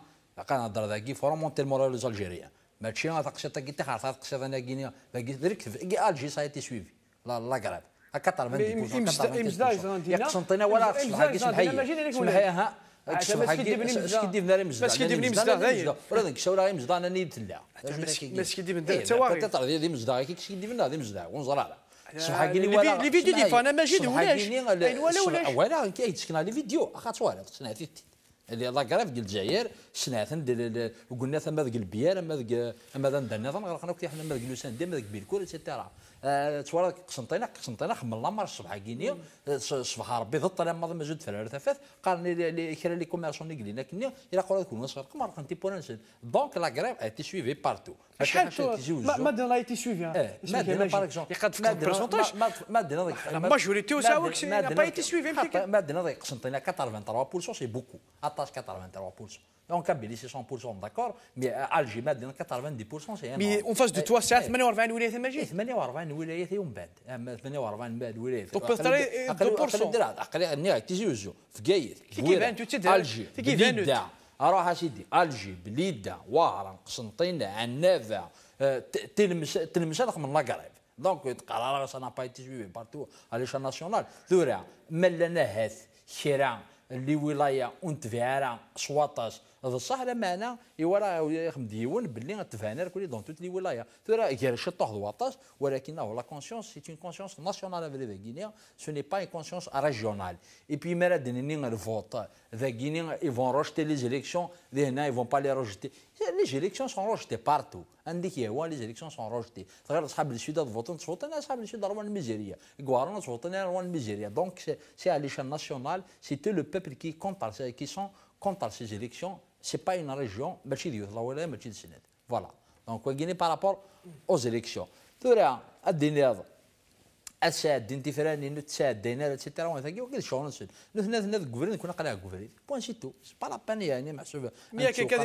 قا نهضر ذاكي فور مونتي المورال لوز الجيريان ماشي تقشى تاكي تخاف تقشى أنا كينيا ريكتيف الجي سا ايتي سويفي لا لا غريف هكا يا قسنطينه ولا اش مزدا غاير ولا ديك أنا تطلع كي ونزرع سبحان الله ولا لي فيديو دي فانا ماجي ولاش ولا ولا ولا كيتسكن لي فيديو. اخا توالد سنعتي اللي الله قرا في الجزائر سنعتن وقلنا ثم ذاك البيار اما ذاك اما ذا ندنا غرقنا إحنا ذاك لوسان ديما ذاك بيركول ايتترا تصور قسنطينه قسنطينة خم الله مار الصبح كيني صباح ربي ضد طلع ما مازال تفرر ثفاث قال لي كرا لي كوميرسون اللي قلنا كني إلى قرا يكون نصر قمر كنت بورنسل دونك لا غريف تي سويفي بارتو شحال ما دنا تي سويفي ما دنا باغ اكزومبل يقاد في البرسونتاج ما دنا لا ماجوريتي وساوك با اي تي سويفي ما دنا قسنطينه 83% سي بوكو اتاش 83% On Kabylie, c'est 100% d'accord, mais Alger, Madina, 90% c'est Mais en face de toi, c'est 48 ولايات ماشي 48 ولايات ومن بعد. 48 بعد ولايات دونك 2% أقل نيا في قايد. كيف انت تدير. الجي بليدة. أروح اسيدي الجي بليدة. وهران قسنطينة. عنابه تلمس تلمس من لاكاريب دونك قرار سا با ايتي سويفي بارتو. على ليشان ناسيونال. ثورا ملنا هاث كرا اللي ولاية. ونتفعرا سواطاس. هذا صح لما أنا يورا ديون باللي تفانا كل دون توت لي ولاية. ترى غير شطوح دواطاس ولكن لا كونسيونس سي اون كونسيونس ناسيونال افري ذا غينيا سو ني با اون كونسيونس ريجيونال اي بي مرا دنيني الفوت ذا غينيا اي فون روجتي لي زيليكسيون ذي هنا اي فون با لي روجتي لي زيليكسيون سون روجتي بارتو عندك هو لي زيليكسيون سون روجتي غير اصحاب السودان فوتون تصوت أنا اصحاب السودان روان الميزيريا كوارون تصوت أنا روان الميزيريا دونك سي على ليشان ناسيونال سي تو لو بيبل كي كونت كي سون كونت سي زيليكسيون c'est pas une région ماشي ديوث لا ولا ماشي السناد فوالا دونك وكيني بارابور اوز اليكسيون ثورا الدينار اساد دين تفراني نتساد دينار اتسيتيرا وان ثاكي وكل شغل نسد نثنا ثنا كوفرين كنا قلع كوفرين بوان سي تو سي با لابان يعني محسوبه مي كي كي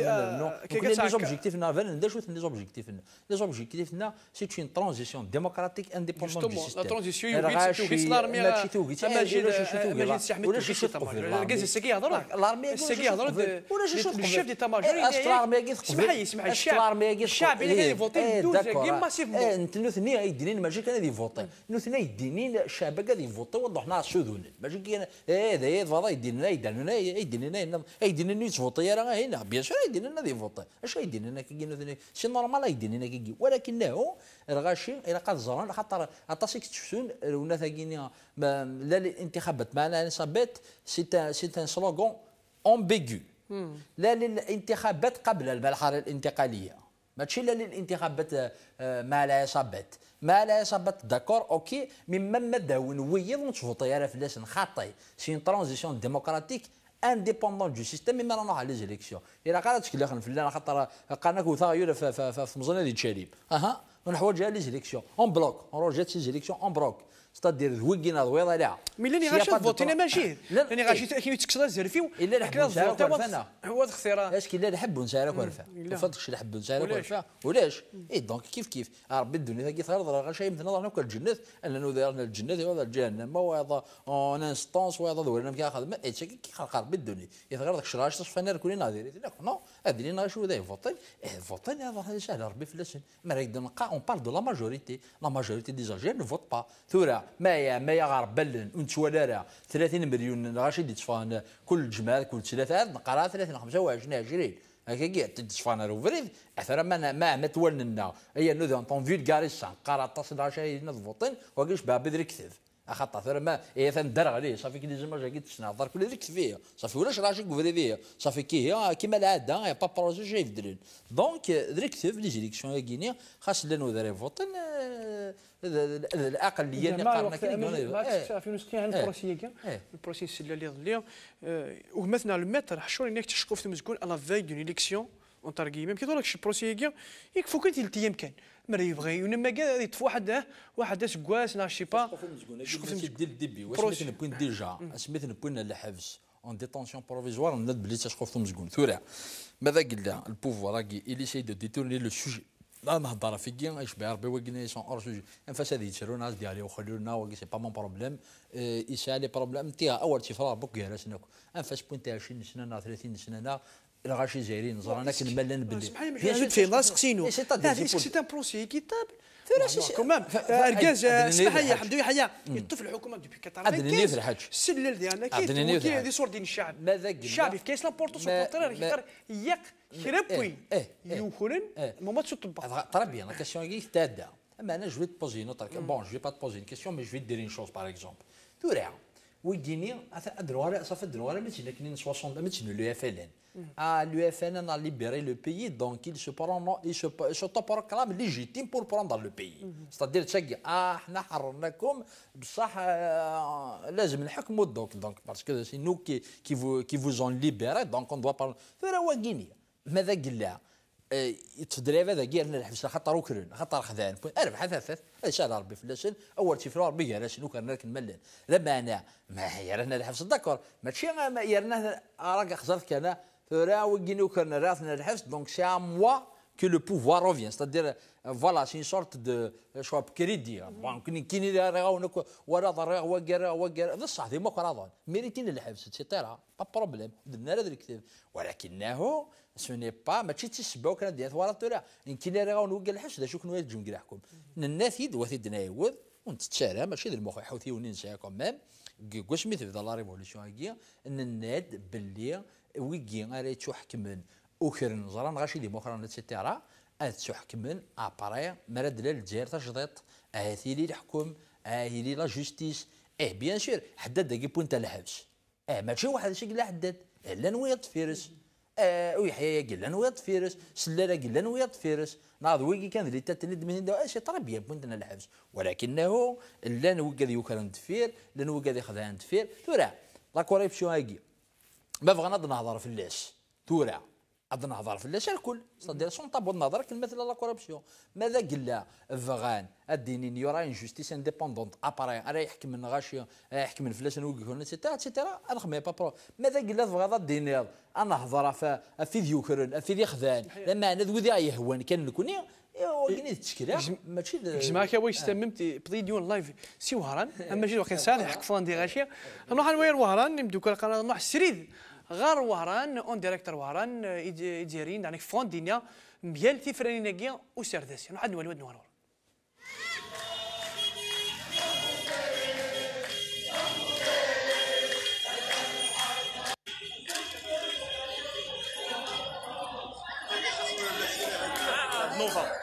كي لي زوبجيكتيف نا فان ندير شوية لي زوبجيكتيف لي زوبجيكتيف نا سي اون ترانزيسيون ديموكراتيك انديبوندون دو سيستيم لا ترانزيسيون يوغيت توغيت لارمي ماشي توغيت ماشي ماشي سي احمد توغيت كاز السكي يهضر لارمي السكي يهضر ولا شي شوف الشيف دي تاماجور لارمي اسمح لي اسمح الشعب الشعب اللي كان يفوتي دوز كيما ماسيفمون انت نثني يديني ماشي كان يفوتي نثني يديني الشعب قاعد يفوتي وضح حنا السودون ماشي كاين هذا هي فضا يدينا يدينا يدينا يدينا يتفوتي راه هنا بيان سور يدينا يفوتي اش يدينا كي سي نورمال يدينا كي ولكنه الغاشي إلى قد زران خاطر عطاسيك تشفتون ونا ثاقيني لا الانتخابات معنا نصابات سي سي ان سلوغون امبيغو لا للانتخابات قبل المرحله الانتقاليه ماشي لا للانتخابات مع العصابات صابت داكور أوكي مما ما داون ويض نتفوطي على فلاس خاطي سي اون ترانزيسيون ديموكراتيك انديبوندون دو سيستيم مما رانا على لي زيليكسيون إلى قالت تكلخن فلان خاطر قالنا كوثا يولا في مزنه ديال تشاليب أها ونحوج على لي زيليكسيون اون بلوك اون روجيت سي زيليكسيون اون بلوك ستادير ذويكينا ضويضه لا مي لاني غاشي فوتينا ماشي لاني غاشي كي تكسر الزرفي الا نسارك ورفانا هو الاختراع اش كي لا الحب نسارك ورفا وفاتكش الحب نسارك ورفا ولاش اي دونك كيف كيف ربي الدنيا كي ثار غاشي مثلا نهضر نوكل الجنة اننا دارنا الجنة وهذا الجهنم وهذا اون انستونس وهذا ذولنا كي اخذ ما كي خلق ربي الدنيا يثغر داك الشراش تصفى كل ناظر نو هذه اللي نغشو ذا فوتين فوتين هذا سهل ربي فلاسن ما راك نلقى اون بار دو لا ماجوريتي لا ماجوريتي دي زاجير نو فوت با ثورا ما ما غار بلن ونتوالى 30 مليون راشد يتصفان كل جمال كل ثلاثة نقرا 30 25 20 هكاكي تصفان روفريد أثر ما ما ما تولنا هي نو دون طون فيل كاريسا قرا تصل راشد نضفطين وقيش باب بدري كثيف. خاطر ثرى ما هي تندر عليه. صافي كي لازم جا تسنع دار كل ذيك فيه. صافي ولاش راجل كفريديه صافي كي هي كيما العاده يا با بروجي جاي يدرين دونك ذريك في لي زيليكسيون يا غينيا خاص لنا ذري فوتن الاقليه اللي قارنا كي في نسكي عن البروسيه كاع البروسيه السله اللي ظليا ومثلا المتر حشور انك تشكوف تمزكون على فاي دون اليكسيون اون تاركي ميم كي لك شي بروسيه كاع يكفو كنت أيام كان مرا يبغي ونما كاع يطفو واحد واحد سكواس نا شي با شكون ديال الديبي واش مثلا بوين ديجا مثلا بوين الحبس اون ديتونسيون بروفيزوار ناد بلي تشخوف مزكون ثورع ماذا قلنا البوفوار راكي الي سي دو ديتورني لو سوجي لا نهضر في كي إيش بها ربي وقنا سون اور سوجي انفاس هذه يتشرو ناس ديالي وخلونا وقي سي با مون بروبليم يسالي بروبليم تيها اول شي فرا بوك غير سنك انفاس بوين تاع 20 سنه 30 سنه إلى غاشي زايرين زرانا كنملن باللي سبحان الله في لاصق سينو سي ان بروسي كيتابل كمان اركاز اسمح لي حمدو يحيى يطف الحكومة دوبي 95 السلال ديالنا كي هذه صور ديال الشعب. الشعب لابورتو سو كونترير يقدر يق خربوي يوكلن موما تطبق bien, la question est تادا. أما أنا جو تبوزي نوتر بون جو با تبوزي كيسيون مي جو دير اون شوز باغ اكزومبل تورع ويديني صافي ماشي لكن 60 ماشي لو اف ال ان Ah, l'UFN a libéré le pays, donc il se, il se, s'autoproclame légitime pour prendre le pays. C'est-à-dire, ah, donc, donc parce que c'est nous qui, qui, vous, qui vous ont libéré, donc on doit parler. فهو غينيا ماذا قال لها؟ التدريب هذا لنا الحبس خاطر وكرن خاطر خذان اربح ثلاث إيش هذا ربي فلاشن اول شيء في ربي قال شنو كان لك الملن لما أنا ما يرنا الحبس داكور ماشي ما يرنا راك خسرت كان donc c'est à moi que le pouvoir revient. C'est-à-dire, voilà, c'est une sorte de choix crédit. كاين اللي يراونك ورا ضريغ وقرا وقرا بصح ديما كراضون ميريتين الحبس سيتيرا با بروبليم درنا هذا الكتاب ولكنه سو ني با ماشي تيسباو كان ديال ورا كاين اللي يراون وقال الحبس دا شو كنوا يجون كراحكم الناس يد وثيد نايوذ ونتشارى ماشي ذي المخ حوثي وننسى كوميم كواش ميث في لا ريفولوسيون ان الناد باللي ويكي غادي تحكمن وكرن زران غاشي دي مخرا نتسيتيرا اد تحكمن اباري مراد للجزائر تجديط اهي لي الحكم اهي لي لا جوستيس. آه بيان سور حدد داكي بوينت الحبس آه ماشي واحد شي قال حدد لا نويض فيرس. آه ويحيى قال لا نويض فيرس. سلالة قال لا نويض فيرس. ناض ويكي كان اللي تتند من هنا اش طرا بيان بوينت الحبس ولكنه لا نوكا يوكرن دفير لا نوكا يخدع دفير ثورا لا كوريبسيون هاكي. ما بغينا نهضر في اللاش تورع. غاد نهضر في اللاش الكل. صدير سون طابو النظر كلمة لا كوربسيون ماذا قلا فغان. الدينين يورا ان جوستيس انديبوندونت اباري راه يحكم من غاشي يحكم من فلاش نوقف هنا سيتيرا أنا با برو ماذا قلا فغادا الدينير أنا هضر في ذيوكرن في ذي خذان لما أنا ذو ذي يهوان كان نكوني وكاين التشكيله ماشي جماعة كي واش تممت بديديون لايف سي وهران. أما جي وقت سال حق فان دي غاشية. نروح نوير وهران نبدو القناه نروح سريد غار وهران اون ديريكتور وهران يديرين يعني فون دينيا ميال تيفرانين كيا وسرداسي نولي ود نورور. نوفا.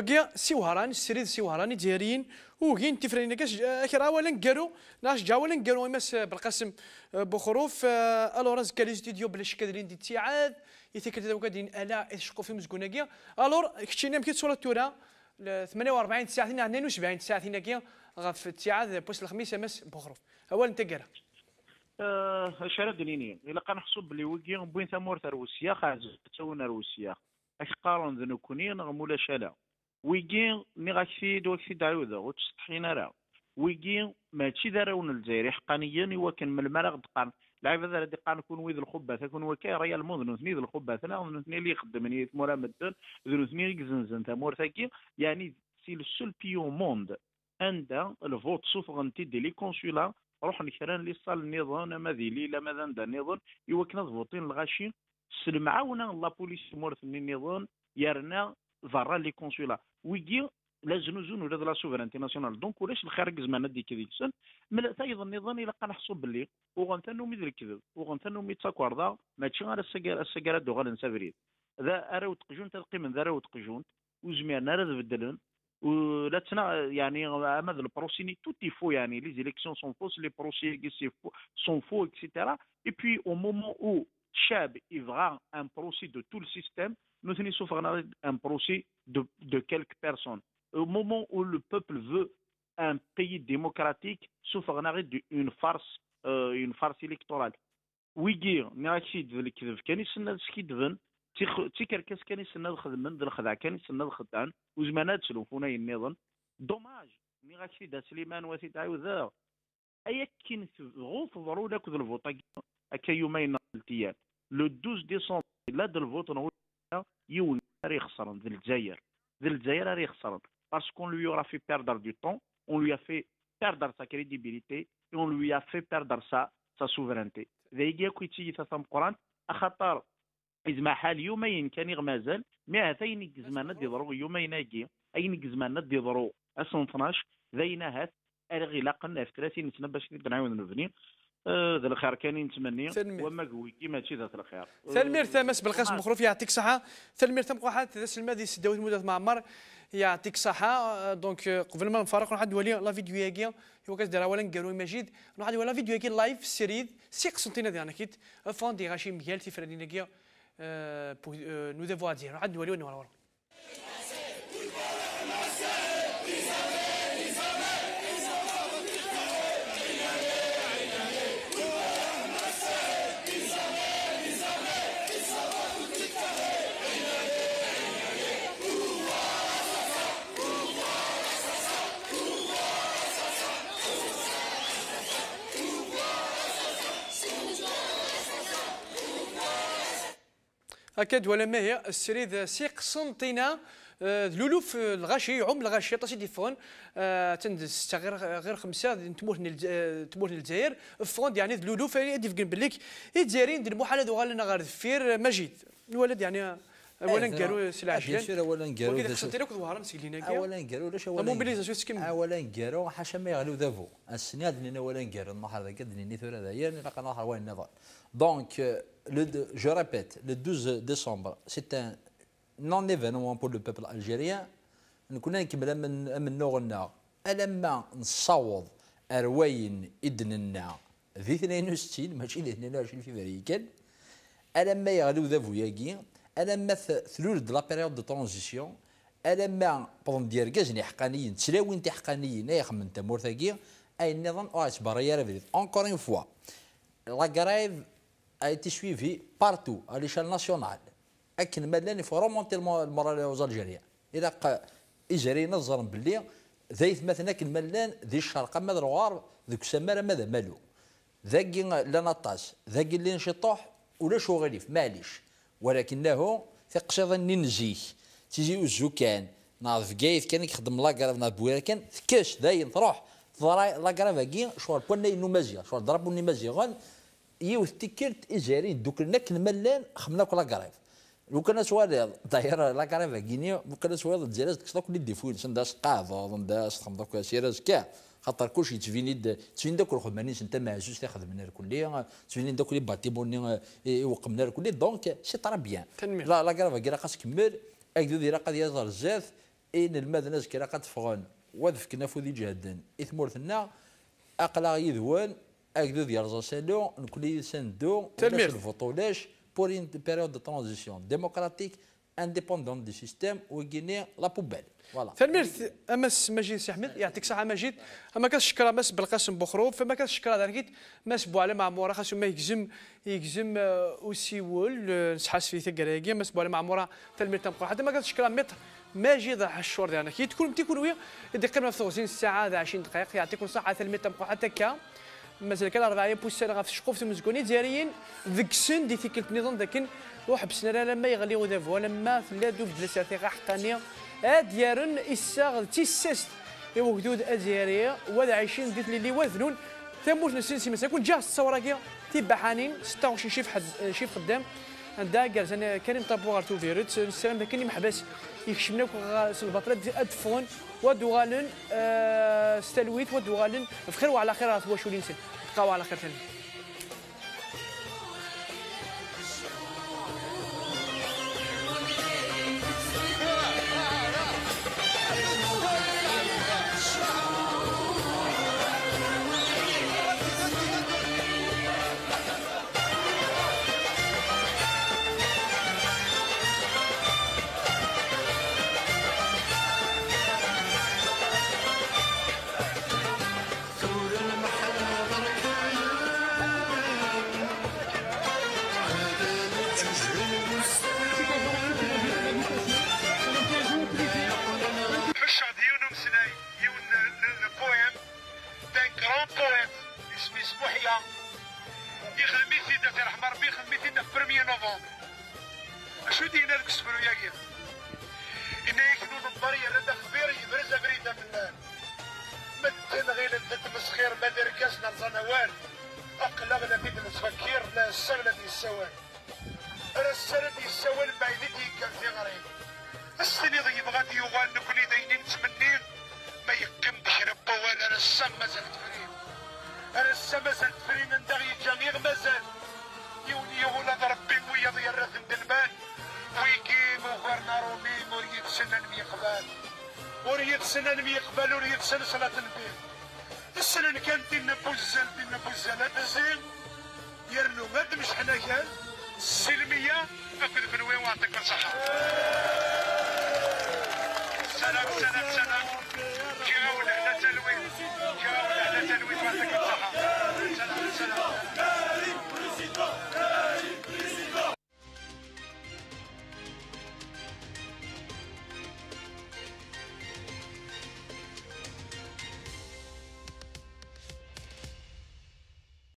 وكيا سي وهران السريد سي وهران جزائريين وكين تفرين. كاش كرا ولا قالوا ناش جا ولا مس بالقسم بخروف الورز كالي ستوديو بلا شك ديال دي تيعاد يتكد دوكا دين ألا يشقوا في مسكونه كيا ألور كشينا مكيت صوره تورا 48 ساعه 72 ساعه كيا غف التيعاد بوس الخميس مس بخروف. أول أنت قرا آه شرا دنيني إلا كنحسب بلي ويكي بوين ثمور روسيا خارج تسونا روسيا. أش قارن ذنو كونين غمولا شالا. ويجي ني غاكسي دوكسي دايودا وتسطحينا راه ويجي ماشي داراون الجزائري حقانيا ايوا كان من المرا غد قارن لعيبه ذا كون ويد الخباث كون وكا ريال مود ثني ذو الخباث أنا ثني اللي يخدم ني مورا مدن ذو ثني يزنزن تمور ثاكي يعني سي لو سول بيو موند عند الفوت سوفرنتي دي لي كونسولا روح نكران لي صال النظام ما ذي ليله ماذا عند النظام ايوا كنا فوتين الغاشي سلمعاونا لا بوليس مورث النظام يرنا فرا لي كونسولا. ويجي لا زنوزون ولا لا سوفرانتي ناسيونال. دونك ولاش الخارج زمان دي كذي سن ملا تايض النظام إلى قنحصو باللي وغنثنو ميد الكذب وغنثنو ميد تاكواردا ماشي غير السكر السكر دو غال نسافريد ذا اراو تقجون تلقي من ذا اراو تقجون وزميرنا راه بدلن ولا تنا يعني هذا البروسيني تو فو يعني لي زيليكسيون سون فوس لي بروسي سون فو اكسيتيرا اي بي أو مومون أو شاب يبغى ان بروسي دو تو السيستيم nous souffrons un procès de, de quelques personnes. Au moment où le peuple veut un pays démocratique, souffrons d'une farce, euh, une farce électorale. ويجي ناكسي دفل الكذب كان يسنى سكي دفن تيكركس كان يسنى الخدمن ذا الخدع كان يسنى الخدعان وزمانات سلوفونا النظام دوماج مي غاكسي دا سليمان واسي تعاو ذا ايا كين غوف ضرو لك ذا الفوطا اكا يومين التيان لو 12 ديسمبر لا دو الفوت يون راه يخسرن ذا الجزائر ذا الجزائر راه يخسرن باسكو لو يورا في بيردر دو طون اون لو في crédibilité et on lui a fait perdre sa, sa souveraineté. ذايقيا كي تيجي ثم قران اخطر إذ ما حال يومين كان يغمازل مي هاتين زمان ديضرو يومين أجي اين زمان ديضرو اسن 12 ذينا هات ارغي لاقنا في 30 سنه باش نعاون نبني ذا الخير كان نتمني وما قوي كيما هادشي ذات الخير ثلمير ثامس بالقسم مخروف يعطيك صحة. ثلمير ثم قحات ذا سلمادي سداوي مدة معمر يعطيك صحة. دونك قبل ما نفارق نروح ندوي لا فيديو ياكي. هو كاس دار اولا قالوا مجيد. نروح ندوي لا فيديو ياكي لايف سيريد سيق سنتينا ديالنا كيت فون دي غاشي ميال تيفرادين ياكي نو ديفوا دير نروح ندوي ورا أكد ولا ما هي؟ السريد سيق سنتينا لولو في الغاشي عم الغاشي طاسي ديفون آه تندس غير غير خمسة تموت تموت الجزائر فوند يعني لولو في ديف بليك. الجزائريين ديال المحالة دو غالنا غير دفير مجيد. الولد يعني اولا قالوا سي العشرين اولا قالوا وكذا خصنا لك ظهر مسكينين اولا قالوا لاش اولا موبيليزاسيون سكيم اولا قالوا حاشا ما يغلو ذافو السناد لنا اولا قالوا النهار ذاك دني ثورة ذايا لقى نهار وين النظام دونك le, je répète, le 12 décembre, c'est un non-événement pour le peuple algérien. نكون نكمل من من نوغنا ألما نصوض أرواين إدننا في 62 ماشي اللي 22 فيفري كان ألما يغلو ذا فوياكي ألما ثلول دو لا بيريود دو ترانزيسيون ألما بون دير كازني حقانيين تسلاوين تي حقانيين أي خمن تمورثاكي أي النظام أو أتبرا يا رفيد أونكور اون فوا لا غرايف a été suivi partout à l'échelle nationale. لكن مالان يفو رومونتي المورال aux الجيريان إلى اجري نظرا باللي ذايث مثلا كالملان ذي الشرق ماذا الغار ذوك سمارة ماذا مالو؟ ذاكي لا نطاس ذاكي اللي نشطوح ولا شو غريف معليش. ولكنه في قصيدة ننزيه تيجي الزوكان ناض في قايث كان يخدم لاكراف ناض بويرا كان ثكاش داين تروح لاكراف كي شوار بونا ينو مزيغ شوار ضربوا مزيغان يوث تيكيرت إجاري دوك نك الملان خمنا كل قريب لو كان سوال دايره لا قريب كيني لو كان سوال الجزائر كشطا كل ديفوين سنداس قاض نداس خمضا كل سيراز كاع خاطر كلشي تفيني تفين داك الخدمانين انت معزوز تخدمنا الكل تفيني داك اللي باتيمون يوقمنا الكل دونك سي طرا بيان. لا لا قريب كي خاص كمل أكدو ديرا قد يظهر الزاف إن المدنس كرا قد فغن وذفك نفوذ جهدا إثمورثنا أقلا يذوان أكدو ديال زاسالو نكون يسندو تنمير. الفوطولاش pour une période de transition démocratique du système où Guinée la poubelle. Voilà. تنمير امس مجيد سي احمد يعطيك الصحه مجيد اما كتشكر مس بالقاسم بخروف فما كتشكر داركيت مس بوعلى معموره خاصو ما يجزم يجزم آه، وسيول نسحاس في ثقراكي مس بوعلى معموره تنمير تنقول حتى ما كتشكر متر ماجد راح الشهور ديالنا كي تكون تكون ويا يدي قيمه في 30 ساعه ذا 20 دقائق يعطيكم الصحه تنمير تنقول حتى كا مازال كان ربعيه بوسال غاف الشقوف تمزكوني جاريين ذيك السن دي ثيك النظام ذاك وحبسنا لما يغلي ودافو لما في اللاد وفد لساتي حقانية. اديارن الساغ تيسست يو حدود أزيارية ولا عايشين ديت اللي وذنون. ثموت نسين سي مسا كون جا الصورة كي تيبا حانين 26 شيف حد شيف خدام. جالس أنا كريم طابو غار تو فيروت ذاك اللي محبس. يكشمنا البطلة أدفون ودوغالن آه ستلويت ودوغالن. في خير وعلى خير شو نسن تبقاو على خير ثاني